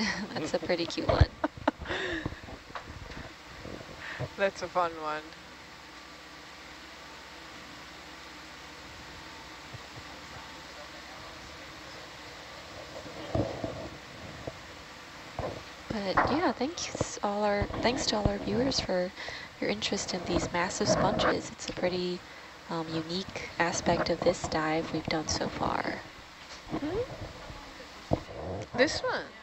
That's a pretty cute one. That's a fun one. But yeah, thanks all our thanks to all our viewers for your interest in these massive sponges. It's a pretty um, unique aspect of this dive we've done so far. Hmm? This one.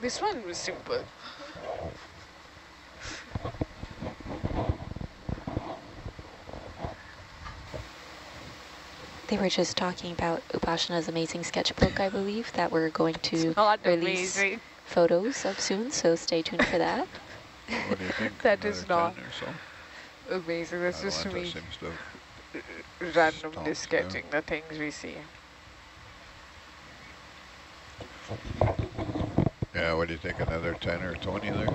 This one was simple. They were just talking about Upashana's amazing sketchbook, I believe, that we're going to release amazing. photos of soon, so stay tuned for that. what do you think? that is not so? amazing. That's just me randomly sketching the things we see. Yeah, what do you think, another 10 or 20 there?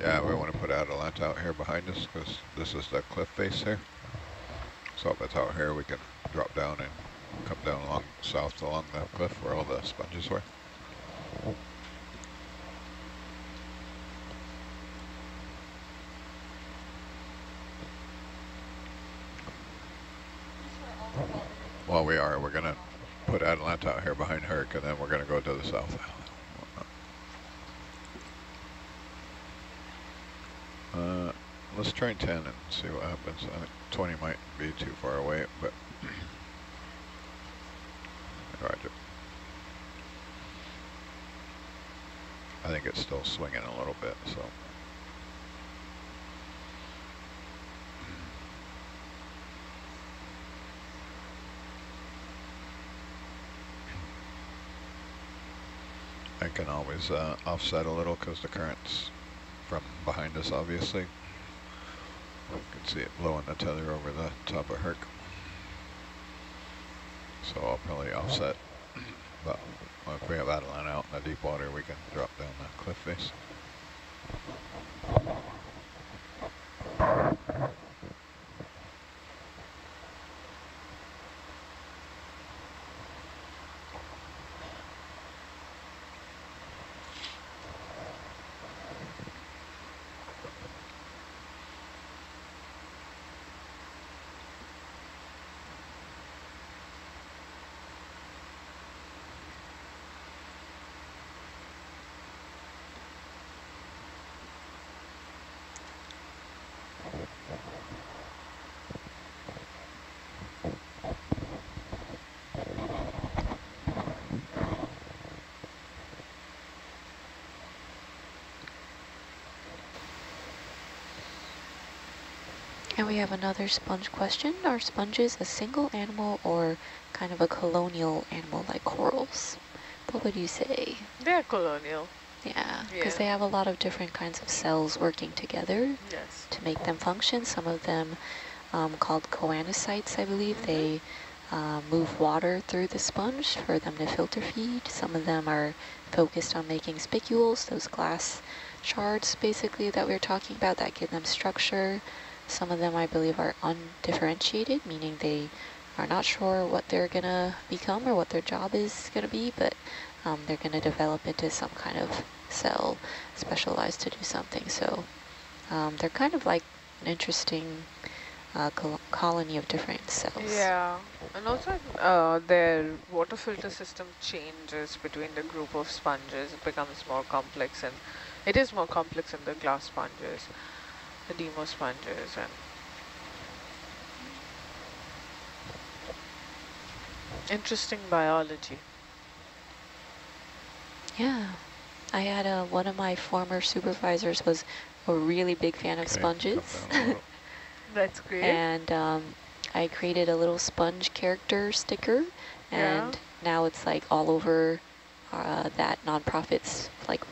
Yeah, we want to put Atalanta out here behind us because this is the cliff face here. So if it's out here, we can drop down and come down along south along that cliff where all the sponges were. Well, we are. We're going to put Atalanta out here behind Herc, and then we're going to go to the south. Uh, let's try 10 and see what happens. I think 20 might be too far away, but roger. I think it's still swinging a little bit, so. I can always uh, offset a little because the current's from behind us, obviously. You can see it blowing the tether over the top of Herc. So I'll probably offset. But if we have Atalanta out in the deep water, we can drop down the cliff face. And we have another sponge question. Are sponges a single animal or kind of a colonial animal like corals? What would you say? They're colonial. Yeah, because yeah. they have a lot of different kinds of cells working together yes. to make them function. Some of them um, called choanocytes, I believe. Mm -hmm. They uh, move water through the sponge for them to filter feed. Some of them are focused on making spicules, those glass shards basically that we were talking about that give them structure. Some of them, I believe, are undifferentiated, meaning they are not sure what they're going to become or what their job is going to be, but um, they're going to develop into some kind of cell specialized to do something. So um, they're kind of like an interesting uh, col colony of different cells. Yeah, and also uh, their water filter system changes between the group of sponges. It becomes more complex, and it is more complex in the glass sponges the demosponges and interesting biology. Yeah, I had a, one of my former supervisors was a really big fan of okay, sponges. That's great. And um, I created a little sponge character sticker and yeah. now it's like all over uh, that nonprofits like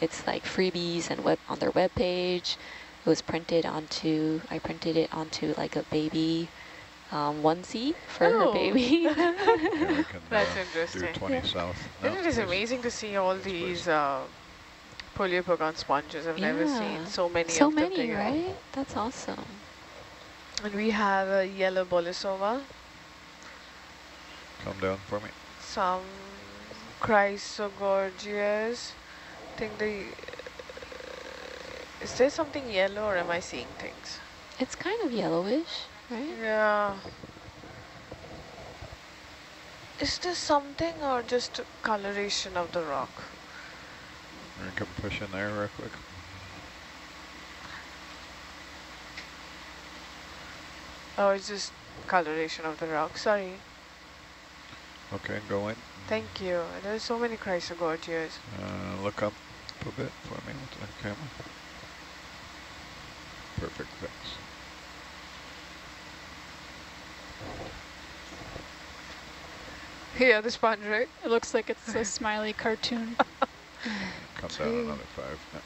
it's like freebies and web on their web page it was printed onto, I printed it onto like a baby um, onesie for oh. her baby. yeah, That's uh, interesting. 20 yeah. south. Isn't it is amazing to see all these uh, Poliopogon sponges? I've yeah. never seen so many so many, right? That's awesome. And we have a yellow Bolosoma. Come down for me. some chrysogorgias. I think the is there something yellow or am I seeing things? It's kind of yellowish, right? Yeah. Is this something or just coloration of the rock? We're gonna come push in there real quick. Oh, it's just coloration of the rock. Sorry. Okay, go in. Thank you. There's so many chrysogorgias. Uh, look up a bit for me with the camera. Perfect, thanks. Yeah, the sponge, right? It looks like it's a smiley cartoon. Come down another five. Yeah.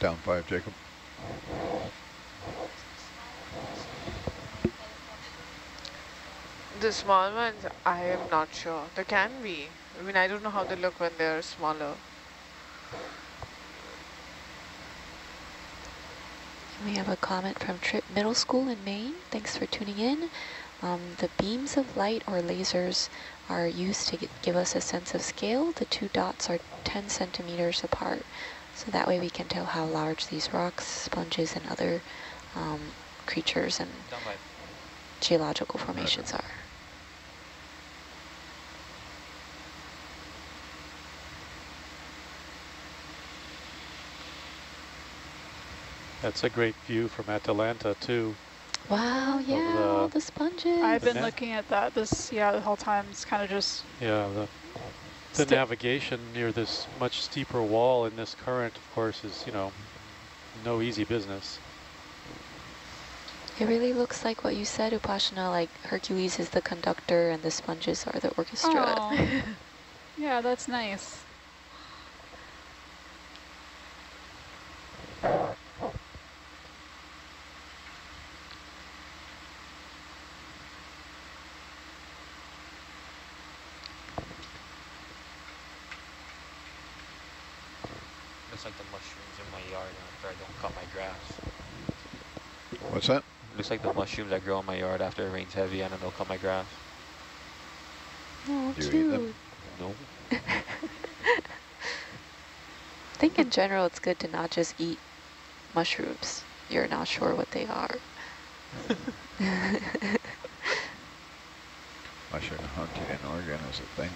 Down five, Jacob. The small ones, I am not sure. There can be. I mean, I don't know how they look when they're smaller. We have a comment from Tripp Middle School in Maine. Thanks for tuning in. Um, the beams of light or lasers are used to give us a sense of scale. The two dots are 10 centimeters apart. So that way we can tell how large these rocks, sponges, and other um, creatures and geological formations are. That's a great view from Atalanta too. Wow, yeah, the- all the sponges. I've been looking at that this, yeah, the whole time. It's kind of just Yeah, the, the navigation near this much steeper wall in this current, of course, is, you know, no easy business. It really looks like what you said, Upashana, like Hercules is the conductor and the sponges are the orchestra. Aw. yeah, that's nice. Looks like the mushrooms in my yard after I don't cut my grass. What's that? Looks like the mushrooms that grow in my yard after it rains heavy and then they'll cut my grass. Oh, You eat cute. them? No. I think in general it's good to not just eat mushrooms. You're not sure what they are. Mushroom hunting in Oregon is a thing.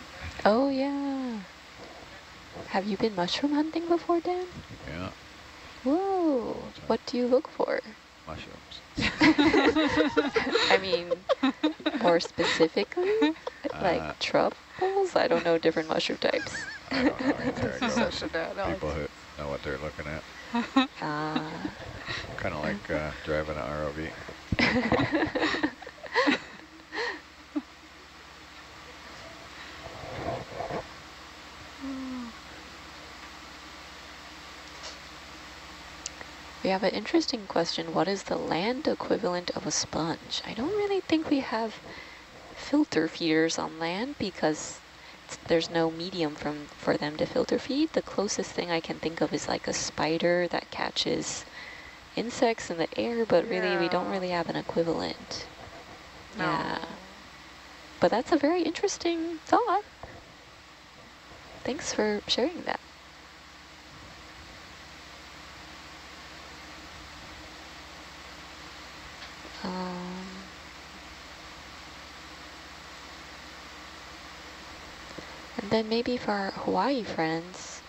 oh, yeah. Have you been mushroom hunting before, Dan? Yeah, Whoa. What do you look for? Mushrooms. I mean, more specifically, like Uh, truffles? I don't know different mushroom types. I don't know either. I go Such with a bad dog. people who know what they're looking at. Ah. Kind of like uh, driving an ROV. We have an interesting question. What is the land equivalent of a sponge? I don't really think we have filter feeders on land because there's no medium from for them to filter feed. The closest thing I can think of is like a spider that catches insects in the air, but really we don't really have an equivalent. No. Yeah. But that's a very interesting thought. Thanks for sharing that. Um, and then maybe for our Hawaii friends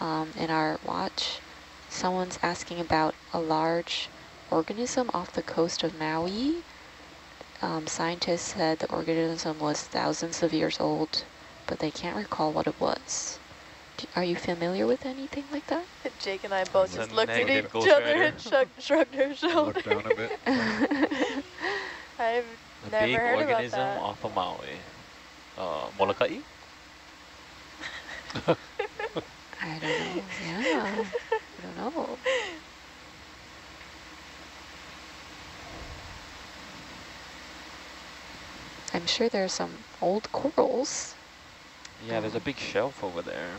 um, in our watch, someone's asking about a large organism off the coast of Maui. Um, scientists said the organism was thousands of years old, but they can't recall what it was. Do, are you familiar with anything like that? Jake and I both It's just looked at each other and shrugged, shrugged our shoulders. Look down a bit. I've A never big heard organism about that. off of Maui. Uh, Molokai? I don't know. Yeah, I don't know. I'm sure there are some old corals. Yeah, there's a big shelf over there.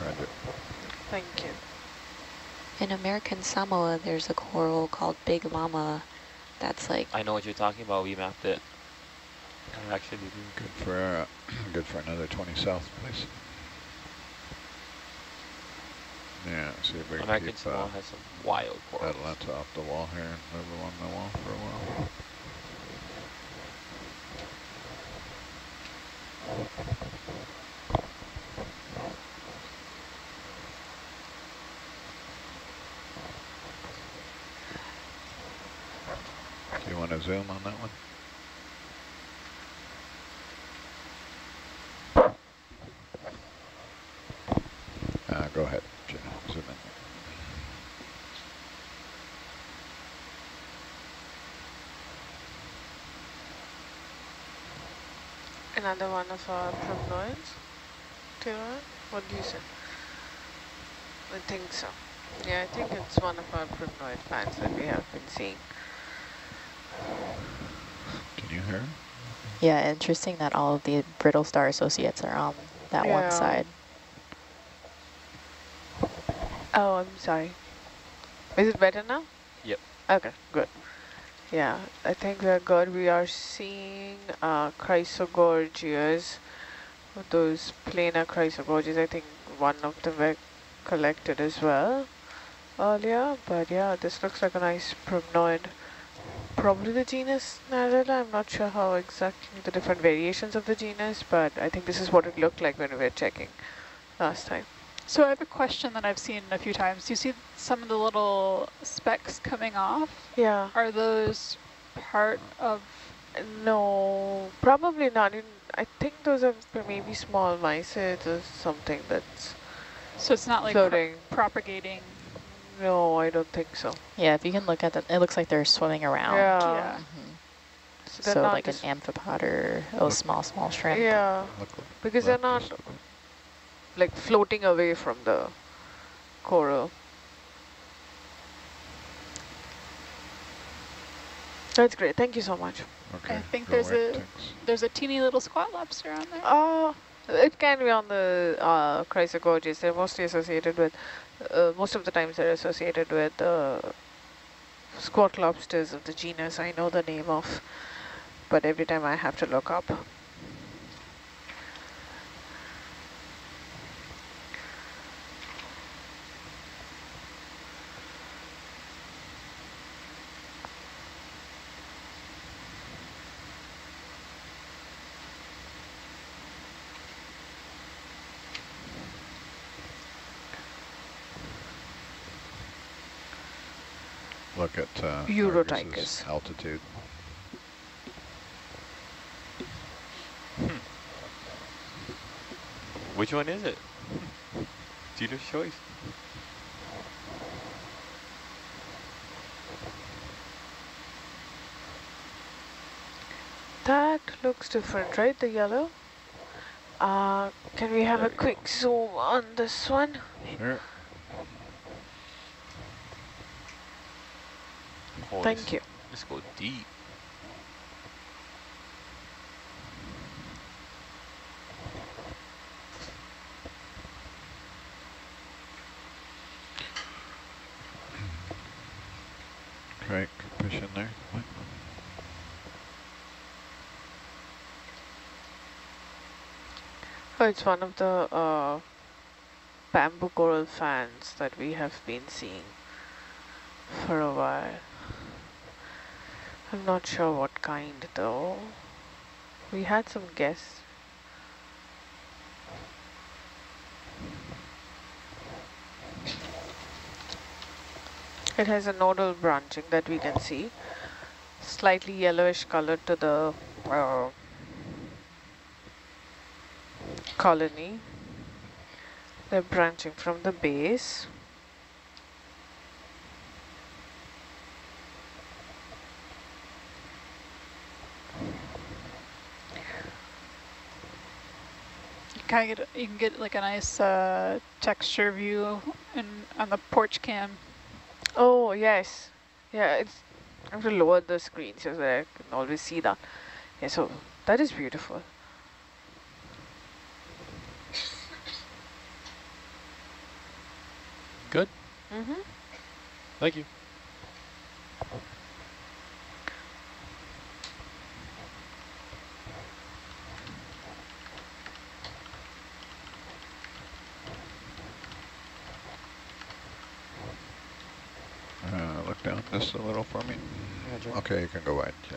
Roger. Thank you. In American Samoa, there's a coral called Big Mama that's like, I know what you're talking about. We mapped it. I actually do. Good for uh, good for another 20 south, please. Yeah, see if we can American keep Samoa uh, has some wild corals. Atalanta off the wall here and move along the wall for a while. Do you want to zoom on that one? Uh, go ahead, zoom in. Another one of our primnoids? Tira? What do you say? I think so. Yeah, I think it's one of our primnoid fans that we have been seeing. Can you hear? Yeah, interesting that all of the brittle star associates are on that Yeah. one side. Oh, I'm sorry. Is it better now? Yep. Okay, good. Yeah, I think we're good. We are seeing uh, chrysogorgias, those planar chrysogorgias. I think one of them were collected as well earlier. But yeah, this looks like a nice primnoid. Probably the genus Narella. I'm not sure how exactly the different variations of the genus, but I think this is what it looked like when we were checking last time. So I have a question that I've seen a few times. You see some of the little specks coming off? Yeah. Are those part of, No, probably not. I think those are maybe small mysids or something that's so it's not like pro propagating? No, I don't think so. Yeah, if you can look at that, it looks like they're swimming around. Yeah. Yeah. Mhm. So, So like an amphipod or a small, small shrimp. Yeah, because they're not like floating away from the coral. That's great. Thank you so much. Okay. I think go there's away, a- thanks. There's a teeny little squat lobster on there. Uh, it can be on the uh. They're mostly associated with, uh, most of the times they're associated with uh, squat lobsters of the genus I know the name of, but every time I have to look up. Look at uh, Uroptychus. Argus's altitude. Which one is it? Dealer's choice. That looks different, right? The yellow. Uh, can we have a quick zoom on this one? Sure. Oh, Thank this- you. Let's go deep. Right, push in there. What? Oh, it's one of the uh, bamboo coral fans that we have been seeing for a while. I'm not sure what kind though. We had some guess. It has a nodal branching that we can see. Slightly yellowish color to the uh, colony. They're branching from the base. You kind of get you can get like a nice uh, texture view in on the porch cam. Oh, yes. Yeah, it's, I have to lower the screen so that I can always see that. Yeah, so that is beautiful. Good. Mm-hmm. Thank you. Uh, look down just a little for me. Roger. Okay, you can go wide. Yeah.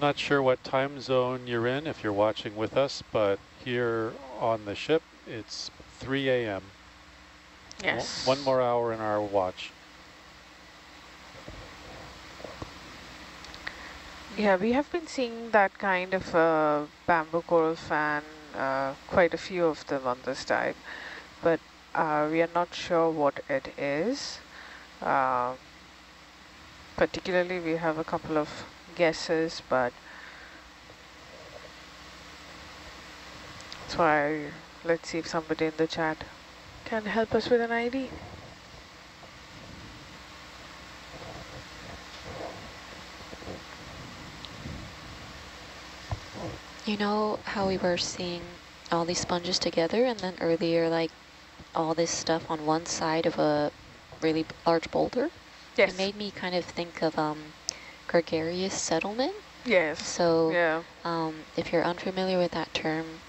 Not sure what time zone you're in if you're watching with us, but here on the ship, it's 3 a.m. Yes. One more hour in our watch. Yeah, we have been seeing that kind of uh, bamboo coral fan, uh, quite a few of them on this dive, but uh, we are not sure what it is. Uh, particularly, we have a couple of guesses, but that's why let's see if somebody in the chat can help us with an ID. You know how we were seeing all these sponges together and then earlier like all this stuff on one side of a really large boulder? Yes. It made me kind of think of um, gregarious settlement. yes. So Yeah. um, if you're unfamiliar with that term,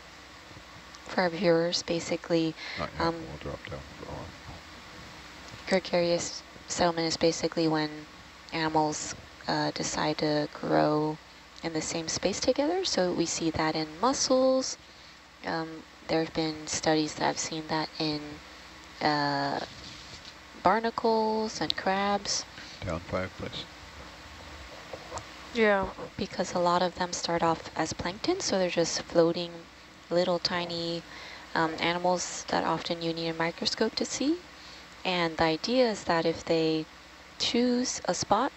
for our viewers, basically Not yet. Um, we'll drop down for a while. gregarious settlement is basically when animals uh, decide to grow in the same space together. So we see that in mussels. Um, there have been studies that have seen that in uh, barnacles and crabs Down five, please. Yeah. because a lot of them start off as plankton. So they're just floating little tiny um, animals that often you need a microscope to see. And the idea is that if they choose a spot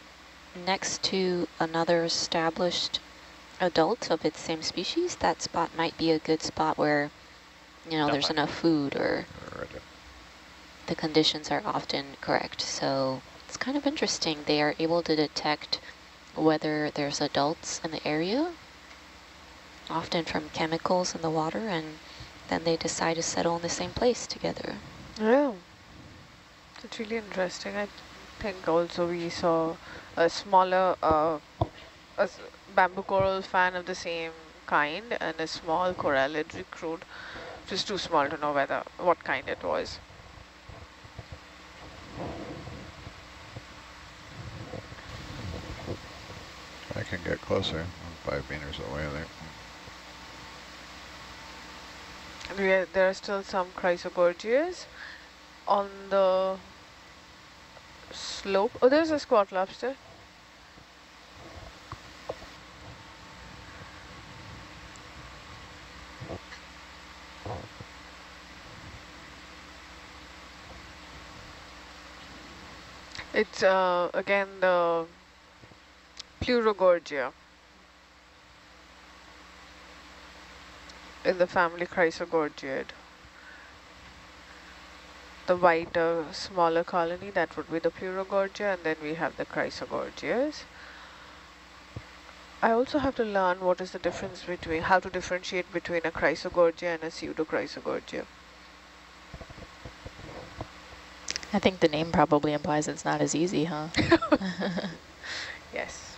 next to another established adult of its same species, that spot might be a good spot where, you know, That there's might- enough food or Right there. The conditions are often correct. So it's kind of interesting. They are able to detect whether there's adults in the area, often from chemicals in the water, and then they decide to settle in the same place together. Yeah, it's really interesting. I think also we saw a smaller uh, a bamboo coral fan of the same kind and a small corallid recruit, is too small to know whether what kind it was. I can get closer. I'm five meters away there. Are, there are still some chrysogorgias on the slope. Oh, there's a squat lobster. It's uh, again the Pleurogorgia in the family Chrysogorgiid. The white, whiter, smaller colony, that would be the Pleurogorgia, and then we have the Chrysogorgias. I also have to learn what is the difference between, how to differentiate between a Chrysogorgia and a Pseudochrysogorgia. I think the name probably implies it's not as easy, huh? Yes.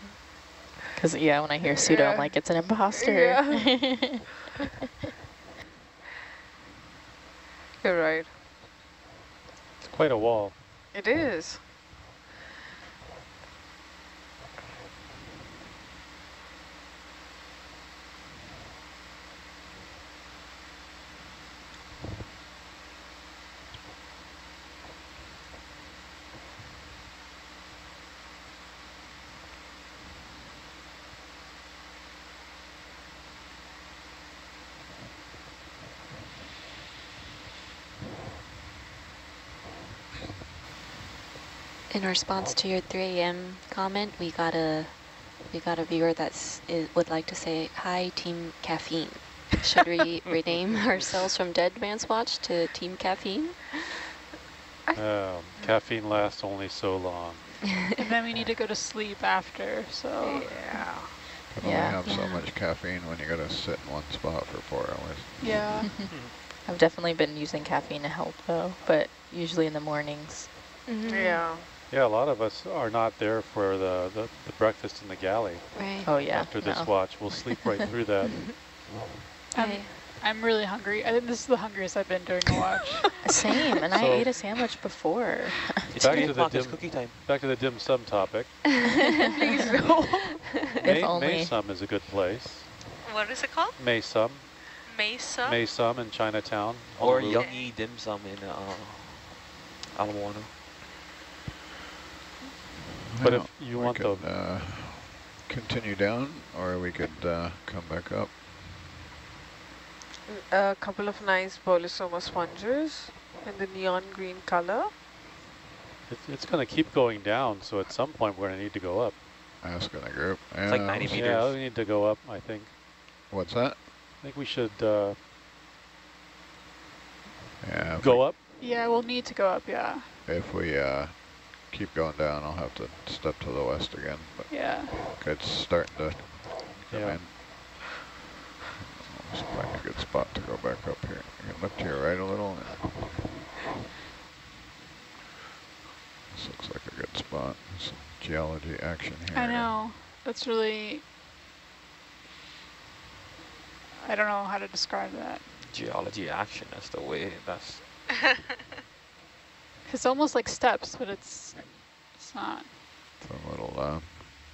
Because, yeah, when I hear pseudo, I'm like, it's an imposter. Yeah. You're right. It's quite a wall. It is. In response to your 3 a.m. comment, we got a we got a viewer that would like to say hi, Team Caffeine. Should we rename ourselves from Dead Man's Watch to Team Caffeine? Um, caffeine lasts only so long. and then we need to go to sleep after, so Yeah. Can Yeah. only have so much caffeine when you gotta sit in one spot for four hours. yeah. I've definitely been using caffeine to help, though, but usually in the mornings. Mm-hmm. Yeah. Yeah, a lot of us are not there for the, the, the breakfast in the galley. Right. Oh yeah. After this no. watch, we'll sleep right through that. I'm, Okay. I'm really hungry. I think this is the hungriest I've been during the watch. Same, and I ate a sandwich before. It's Back three to the o'clock, dim- cookie time. Back to the dim sum topic. Please no. If May, only. Maysum is a good place. What is it called? Maysum. Mesa? Maysum in Chinatown. Or Honolulu. yummy dim sum in uh, Ala Moana. But Well, if you we want could, the uh, continue down, or we could uh, come back up. A couple of nice Bolosoma sponges in the neon green color. It's, it's going to keep going down, so at some point we're going to need to go up. Asking the group. It's like Yeah, 90 meters. Yeah, we need to go up, I think. What's that? I think we should uh, Yeah. Go we, up. yeah, we'll need to go up, yeah. If we uh, keep going down, I'll have to step to the west again. But Yeah. it's starting to come Yeah. in. Let's find a good spot to go back up here. You can look to your right a little. And this looks like a good spot. Some geology action here. I know. That's really... I don't know how to describe that. Geology action, that's the way, that's... It's almost like steps, but it's it's not. Some little uh,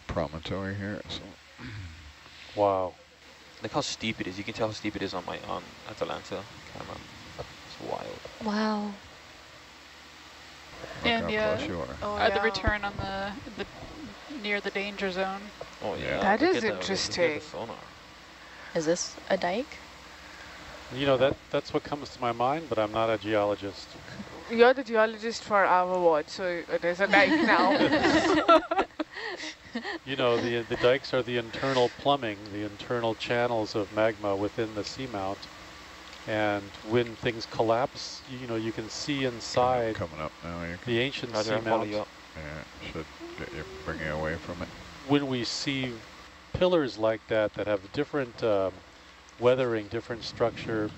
promontory here. So Wow. Look how steep it is. You can tell how steep it is on my on Atalanta camera. It's wild. Wow. look And yeah, close you are. Oh, uh, the return on the, the near the danger zone. Oh Yeah. yeah. That look is at the- look at the interesting. Is this a dike? You know, that that's what comes to my mind, but I'm not a geologist. You're the geologist for our watch, so it is a dike now. You know, the the dikes are the internal plumbing, the internal channels of magma within the seamount. And when things collapse, you know, you can see inside Coming up now. You can, the ancient Roger, seamount. you up. yeah, should get you bringing away from it. When we see pillars like that that have different um, weathering, different structure,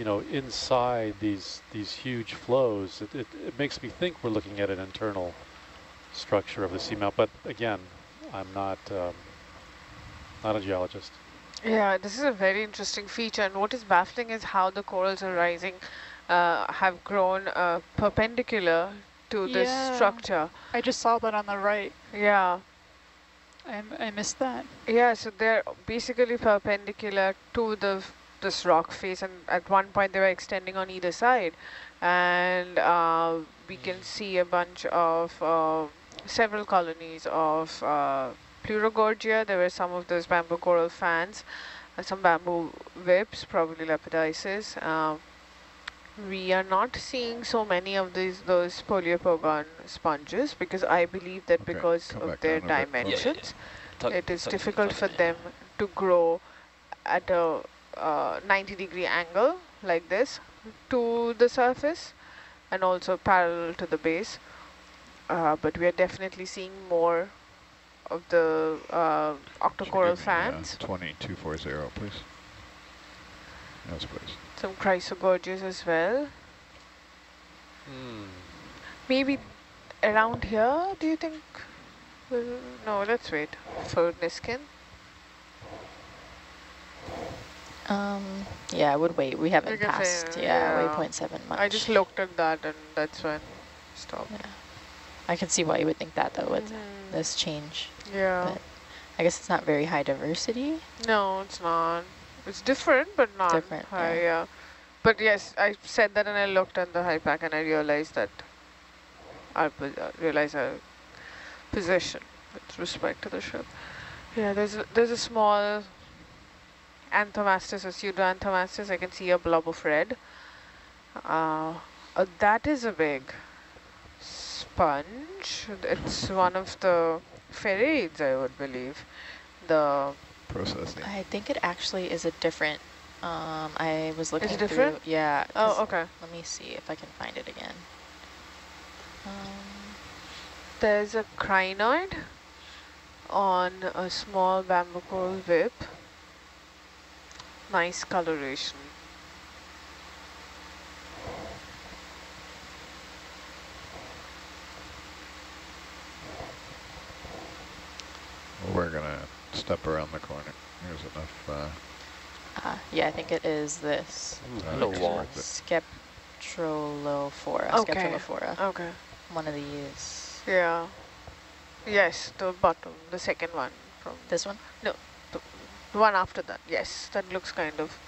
you know, inside these these huge flows, it, it, it makes me think we're looking at an internal structure of the seamount. But again, I'm not um, not a geologist. Yeah, this is a very interesting feature, and what is baffling is how the corals are rising, uh, have grown uh, perpendicular to this Yeah. structure. I just saw that on the right. Yeah, I, m- I missed that. yeah. So they're basically perpendicular to the this rock face, and at one point they were extending on either side, and uh, we can see a bunch of uh, several colonies of uh, Pleurogorgia. There were some of those bamboo coral fans, uh, some bamboo whips, probably Lepidisis. Um, we are not seeing so many of these those poliopogon sponges because I believe that Okay, because come of their down a bit. Yeah, yeah, yeah. dimensions, it is difficult for it them to grow at a uh, 90 degree angle like this to the surface and also parallel to the base. Uh, but we are definitely seeing more of the uh, octocoral give me, uh, fans, 2240, please. Yes, please. some chrysogorgias as well. Hmm. Maybe around here, do you think? Well, no, let's wait for Niskin. Um, yeah, I would wait. We haven't You can say, passed, yeah, yeah. waypoint seven much. I just looked at that and that's when stop. Yeah. I can see why you would think that though with Mhm. this change. Yeah. But I guess it's not very high diversity. No, it's not. It's different, but not Different, high. yeah. Yeah. But yes, I said that and I looked at the HYPACK and I realized that I uh, realize our position with respect to the ship. Yeah, there's a, there's a small anthomastus or pseudoanthomastus. I can see a blob of red. Uh, uh, that is a big sponge. It's one of the farreids, I would believe. The Processing. I think it actually is a different, um, I was looking through- different? Yeah. 'cause- oh, okay. Let me see if I can find it again. Um, There's a crinoid on a small bamboo coral whip nice coloration. We're going to step around the corner. There's enough. Uh, uh, yeah, I think it is this. Ooh, low wall. Sceptrulophora. Okay. Sceptrulophora. Okay. One of these. Yeah. Yes, the bottom, the second one. From this one? No, one after that. Yes, that looks kind of.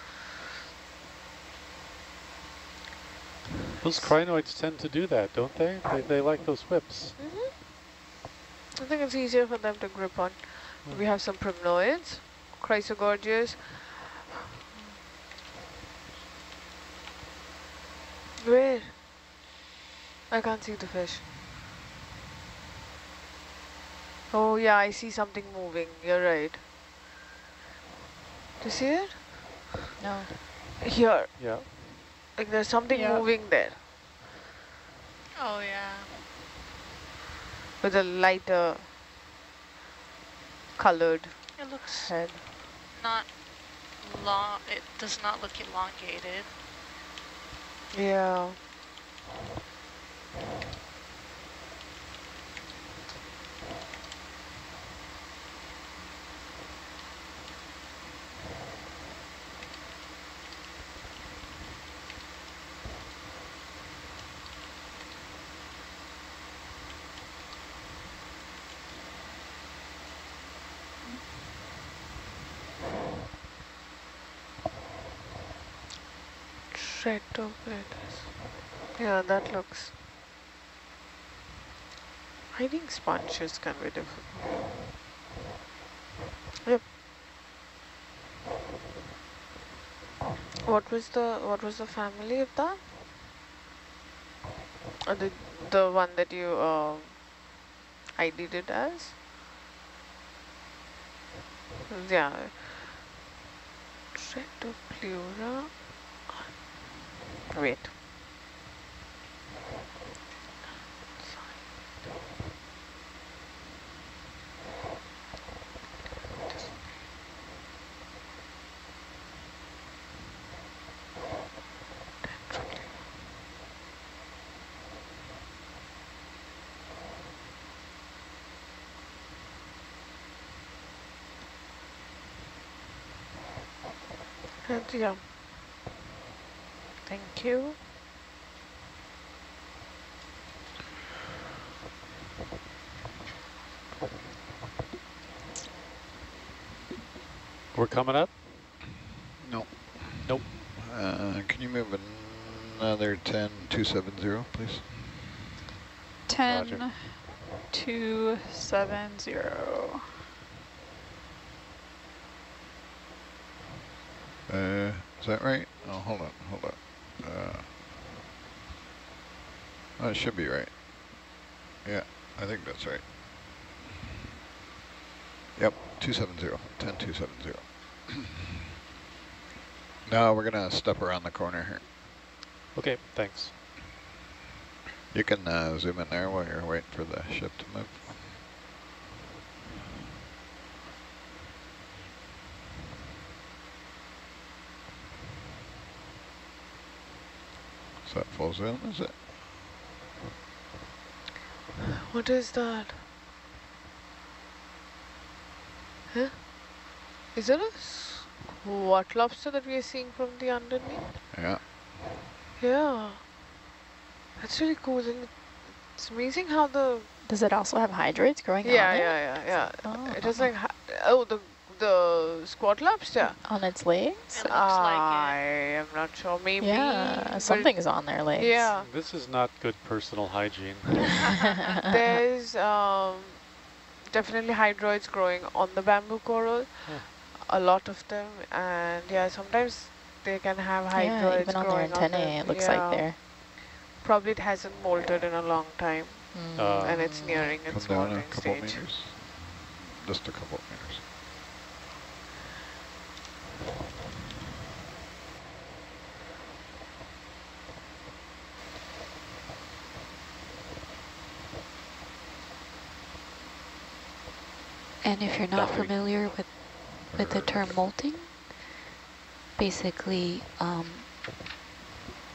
Those crinoids tend to do that, don't they? They, they like those whips. I think it's easier for them to grip on. Hmm. We have some primnoids, chrysogorgias. Where? I can't see the fish. Oh yeah, I see something moving. You're right. Do you see it? No. Here. Yeah. Like there's something Yeah. moving there Oh, yeah. with a lighter colored It looks head. not long. It does not look elongated. Yeah. Stratoblitus. Yeah, that looks. Hiding sponges can be difficult. Yep. What was the what was the family of that? Uh, the the one that you uh, ID'd it as? Yeah. Stratopleura. Wait. Yeah. Thank you. We're coming up? No. Nope. Uh, can you move another 10, 270, please? 10, Roger. 2, 7, 0. Uh, is that right? Oh, hold on, hold on. Uh, oh, it should be right. Yeah, I think that's right. Yep, 270, 10, 270. now we're going to step around the corner here. Okay, thanks. You can uh, zoom in there while you're waiting for the ship to move. Is that full zoom, is it? What is that? Huh? Is it a what lobster that we are seeing from the underneath? Yeah. Yeah. That's really cool. And it's amazing how the Does it also have hydroids growing yeah on it? yeah yeah yeah. Oh. It has like hi- oh the the squat lobster. On its legs? It looks like I it. am not sure. Maybe Yeah, but something's on their legs. Yeah. This is not good personal hygiene. There's um, definitely hydroids growing on the bamboo coral, Huh. a lot of them, and yeah, sometimes they can have hydroids yeah, even on their growing antennae, on it looks yeah. like they're. Probably it hasn't molted in a long time, Mm. Uh, and it's nearing Come its down a molting couple stage. meters. Just a couple of meters. And if you're not familiar with, with the term molting, basically um,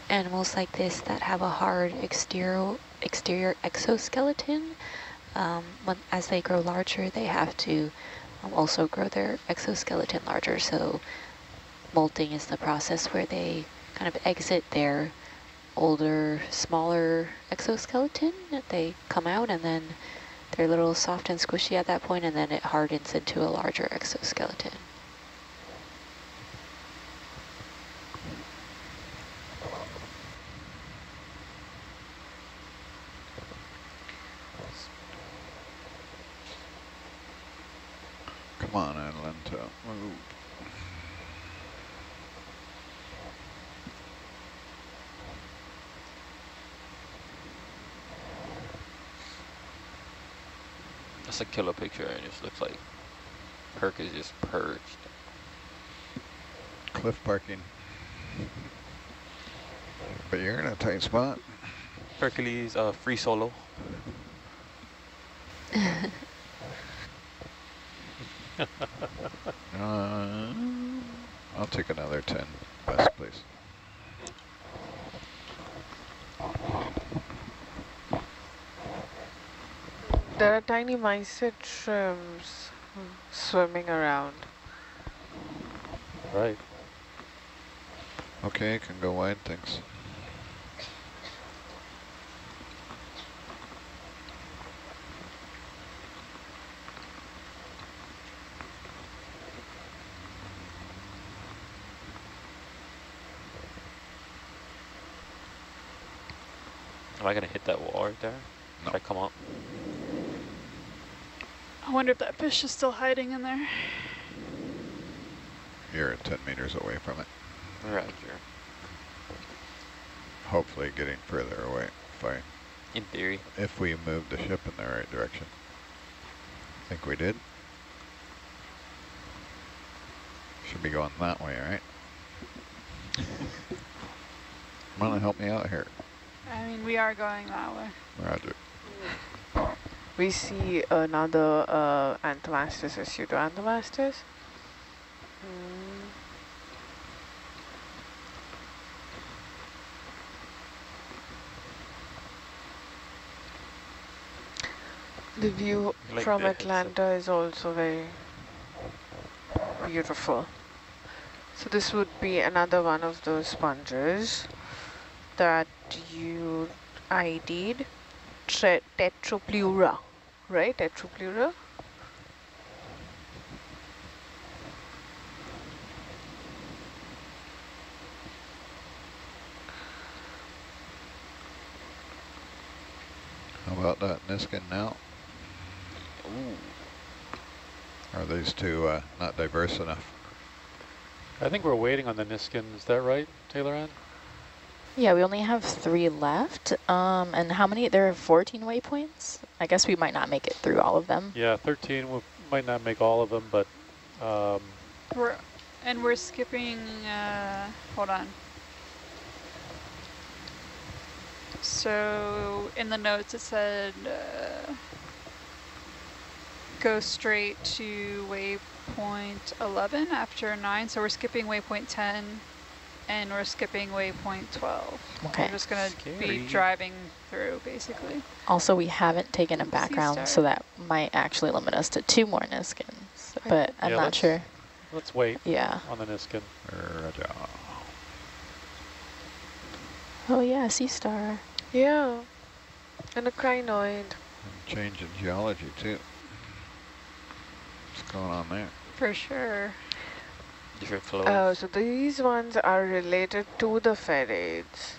animals like this that have a hard exterior, exterior exoskeleton um, when, as they grow larger, they have to um, also grow their exoskeleton larger. So molting is the process where they kind of exit their older, smaller exoskeleton. They come out and then they're a little soft and squishy at that point, and then it hardens into a larger exoskeleton. Come on, Atalanta. Move. That's a killer picture. and It just looks like Perk is just perched. Cliff parking. But you're in a tight spot. Hercules, uh, free solo. Uh, I'll take another 10 best, please. There are tiny mysid shrimps swimming around. Right. Okay, can go wide, thanks. Am I gonna hit that wall right there? No. If I come up? I wonder if that fish is still hiding in there. You're 10 meters away from it. Roger. Hopefully getting further away if, I, In theory. if we move the ship in the right direction. I think we did. Should be going that way, right? Come on and help me out here. I mean, we are going that way. Roger. We see another uh, Anthomastus, a pseudo-Anthomastus. Mm. The view Like from. Atalanta is also very beautiful. So this would be another one of those sponges that you ID'd, Tretopleura, right? Tretopleura? How about that Niskin now? Ooh. Are these two uh, not diverse enough? I think we're waiting on the Niskin. Is that right, Taylor Ann? Yeah, we only have three left. Um, and how many? There are 14 waypoints. I guess we might not make it through all of them. Yeah, 13. We might not make all of them, but um, We're and we're skipping. Uh, hold on. So in the notes it said uh, go straight to waypoint 11 after 9. So we're skipping waypoint 10 and we're skipping waypoint 12. Okay. We're just going to be driving through basically. Also, we haven't taken a background, so that might actually limit us to two more Niskins. Okay. But I'm Yeah, not let's- sure. let's wait Yeah. on the Niskin. Roger. Oh yeah, sea star. Yeah. And a crinoid. Change in geology too. What's going on there? For sure. Different flows. Oh, uh, so these ones are related to the farreids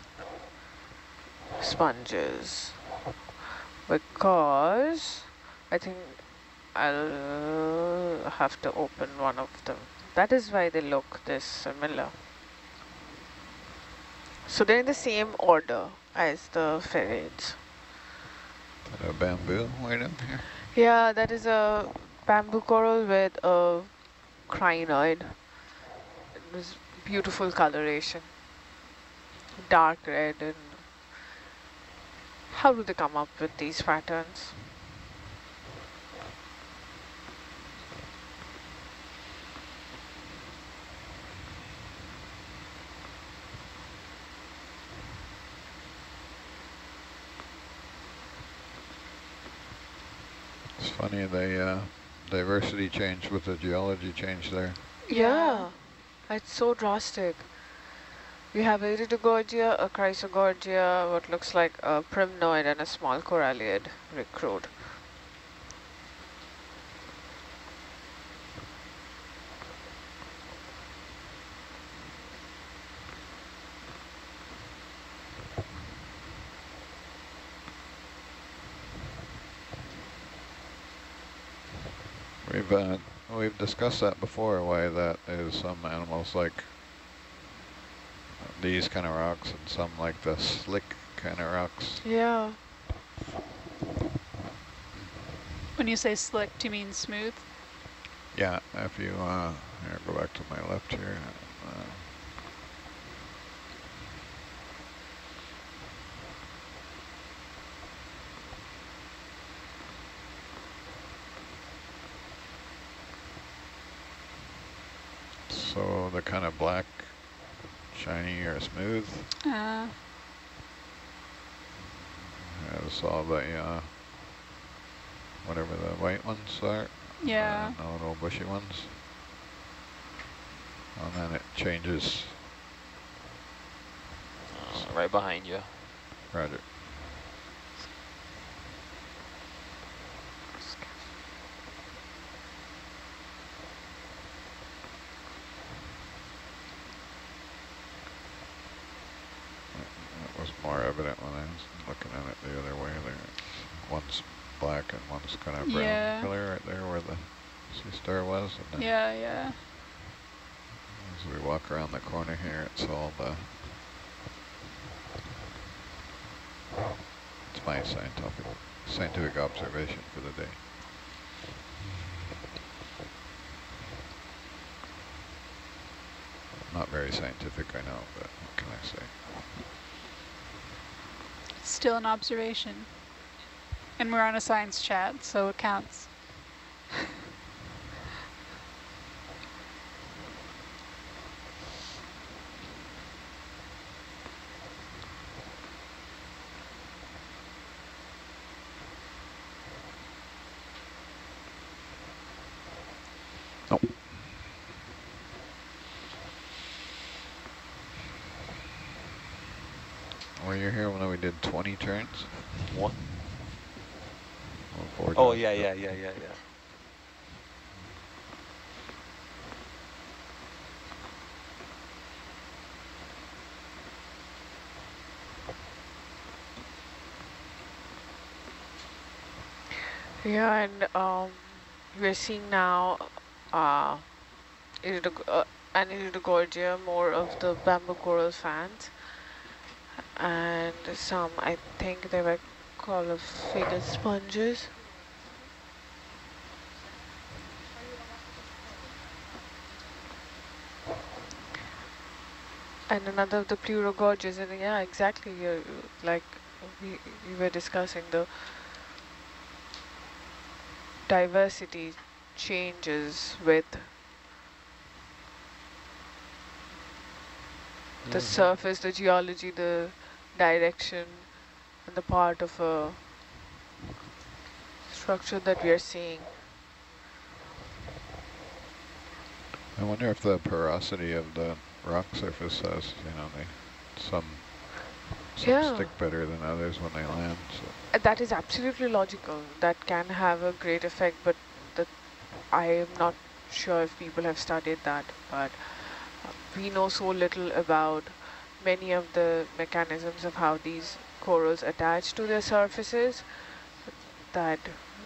sponges because I think I'll have to open one of them. That is why they look this similar. So they're in the same order as the farreids. That a bamboo way down here? Yeah, that is a bamboo coral with a crinoid. Was beautiful coloration. Dark red and how do they come up with these patterns? It's funny, the uh, diversity changed with the geology change there. Yeah, it's so drastic. We have a Iridogorgia, a Chrysogorgia, what looks like a primnoid and a small coralliid recruit. We've uh, we've discussed that before, why that is some animals like these kind of rocks and some like the slick kind of rocks. Yeah. When you say slick, do you mean smooth? Yeah, if you uh, here, go back to my left here. Uh, so they're kind of black, shiny or smooth. Uh, As all the uh, whatever the white ones are. yeah. Uh, no little bushy ones. And then it changes. Uh, right behind you. Roger. That was more evident when I was looking at it the other way there. One's black and one's kind of brown Yeah. color right there where the sea star was. Yeah, yeah. as we walk around the corner here, it's all the... It's my scientific, scientific observation for the day. Not very scientific, I know, but what can I say? Still an observation. And we're on a science chat, so it counts. Nope. Were you here when we did 20 turns? What? Or four Oh, yeah, yeah, yeah, yeah, yeah. Yeah, and um, we're seeing now uh, iridog uh, an iridogorgia, more of the bamboo coral fans, and some, I think they were called figure sponges. And another of the Pleurogorgias, and yeah, exactly, you're, like we, we were discussing the diversity changes with the mm-hmm. surface, the geology, the direction, and the part of a structure that we are seeing. I wonder if the porosity of the rock surface has, you know, they, some, some Yeah. stick better than others when they land. So. Uh, That is absolutely logical. That can have a great effect, but that I am not sure if people have studied that. But uh, we know so little about many of the mechanisms of how these corals attach to their surfaces that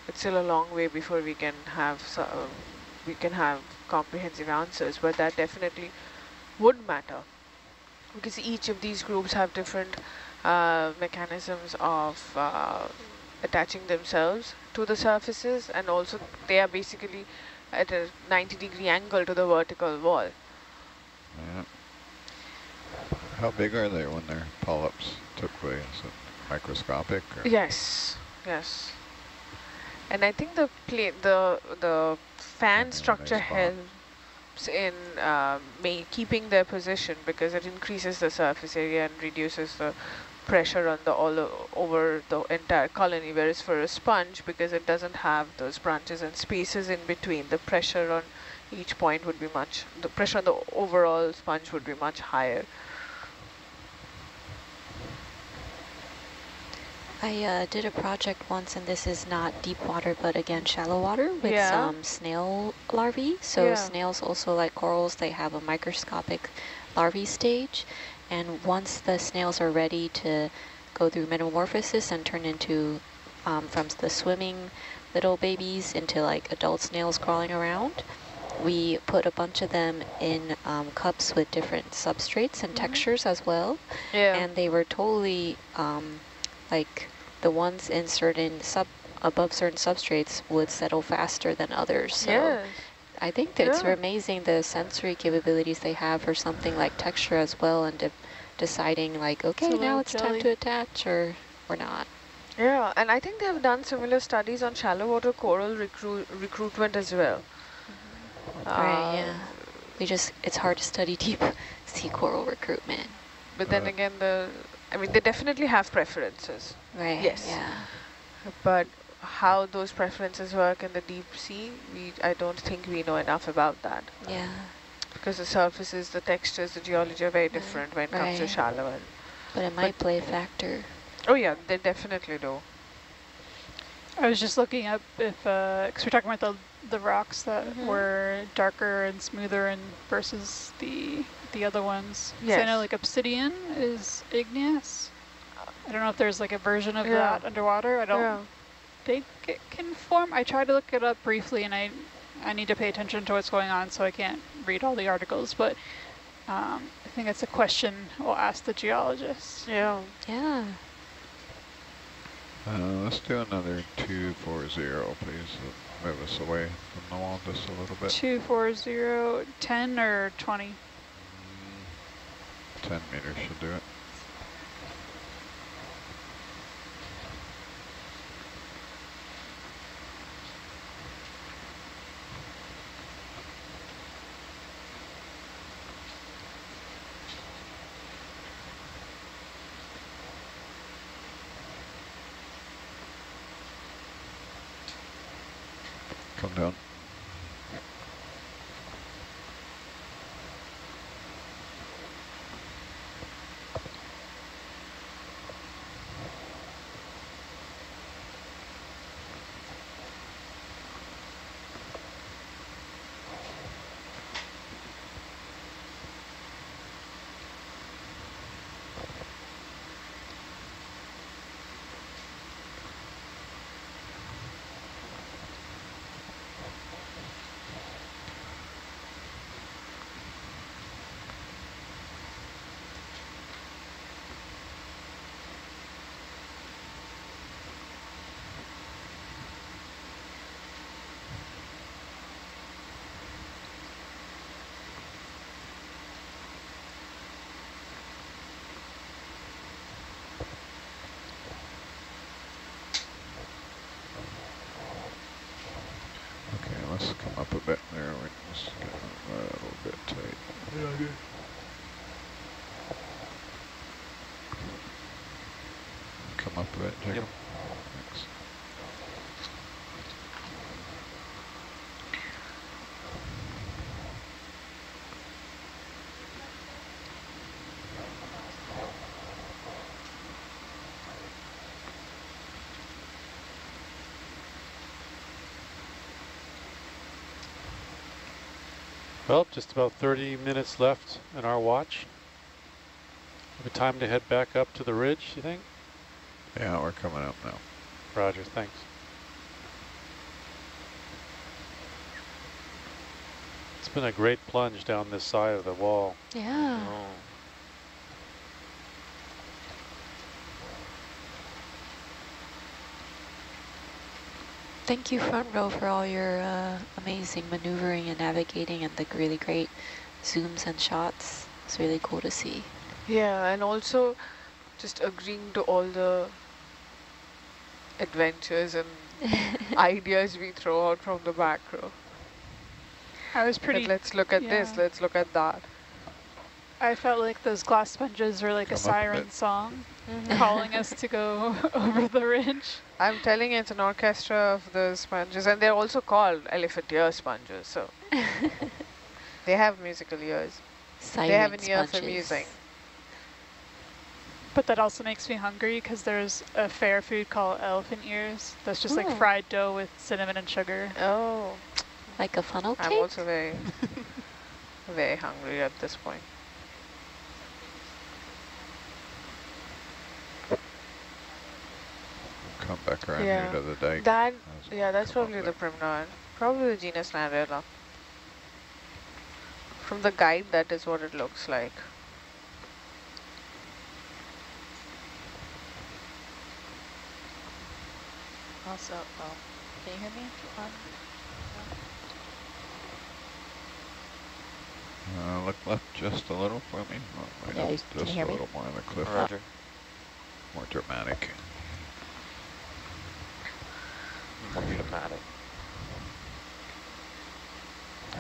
it's still a long way before we can have uh, we can have comprehensive answers. But that definitely would matter because each of these groups have different uh, mechanisms of uh, attaching themselves to the surfaces and also they are basically at a 90 degree angle to the vertical wall. Yeah. How big are they when their polyps took place? Is it microscopic? Or? Yes, yes. And I think the plate, the the fan Yeah, structure helps in uh, keeping their position because it increases the surface area and reduces the pressure on the all over the entire colony, whereas for a sponge, because it doesn't have those branches and spaces in between, the pressure on each point would be much, the pressure on the overall sponge would be much higher. I uh, did a project once, and this is not deep water, but again, shallow water with Yeah. some snail larvae. So Yeah. snails also like corals, they have a microscopic larvae stage. And once the snails are ready to go through metamorphosis and turn into, um, from the swimming little babies into like adult snails crawling around, we put a bunch of them in um, cups with different substrates and textures as well Yeah. and they were totally um, like the ones in certain sub above certain substrates would settle faster than others. So yes. I think that it's amazing the sensory capabilities they have for something like texture as well, and de deciding like, okay, a now little it's time to attach or or not. Yeah, and I think they have done similar studies on shallow water coral recruit recruitment as well. right? Uh, Yeah. We just it's hard to study deep sea coral recruitment. But then Uh, again, the I mean, they definitely have preferences, Right. Yes. Yeah. but how those preferences work in the deep sea, we I don't think we know enough about that Yeah. because the surfaces, the textures, the geology are very Right, different when it comes to right. shallow. And, But it might play a factor. oh yeah, they definitely do. I was just looking up if, because we're talking about the the rocks that Mhm. were darker and smoother and versus the the other ones. 'Cause I know like obsidian is igneous. I don't know if there's like a version of Yeah. that underwater. I don't Yeah. think it can form. I tried to look it up briefly and I I need to pay attention to what's going on so I can't read all the articles, but um, I think it's a question we'll ask the geologists. Yeah. Yeah. Uh, let's do another 240, please. Move us away from the wall just a little bit. Two, four, zero, ten or 20? 10 meters should do it. Well, just about 30 minutes left in our watch. Have a time to head back up to the ridge, you think? Yeah, we're coming up now. Roger, thanks. It's been a great plunge down this side of the wall. Yeah. Oh. Thank you, front row, for all your uh, amazing maneuvering and navigating and the really great zooms and shots. It's really cool to see. Yeah, and also just agreeing to all the adventures and ideas we throw out from the back row. I was That pretty let's look at this, let's look at that. I felt like those glass sponges were like Come a up a siren bit. song Mhm. calling us to go over the ridge. I'm telling you, it's an orchestra of the sponges, and they're also called elephant ear sponges, so they have musical ears. They have an ear for music. But that also makes me hungry because there's a fair food called elephant ears. That's just like Oh. fried dough with cinnamon and sugar. Oh, Like a funnel cake? I'm also very, very hungry at this point. Come back around Yeah. here to the dike. That, yeah, that's probably the there. primnoid. Probably the genus Narella. From the guide, that is what it looks like. Also, oh, can you hear me? Um, Uh, look left just a little for me. Oh, wait, Yeah, no, you- can you just hear a me? little more on the cliff. Roger. More dramatic. More dramatic. Uh,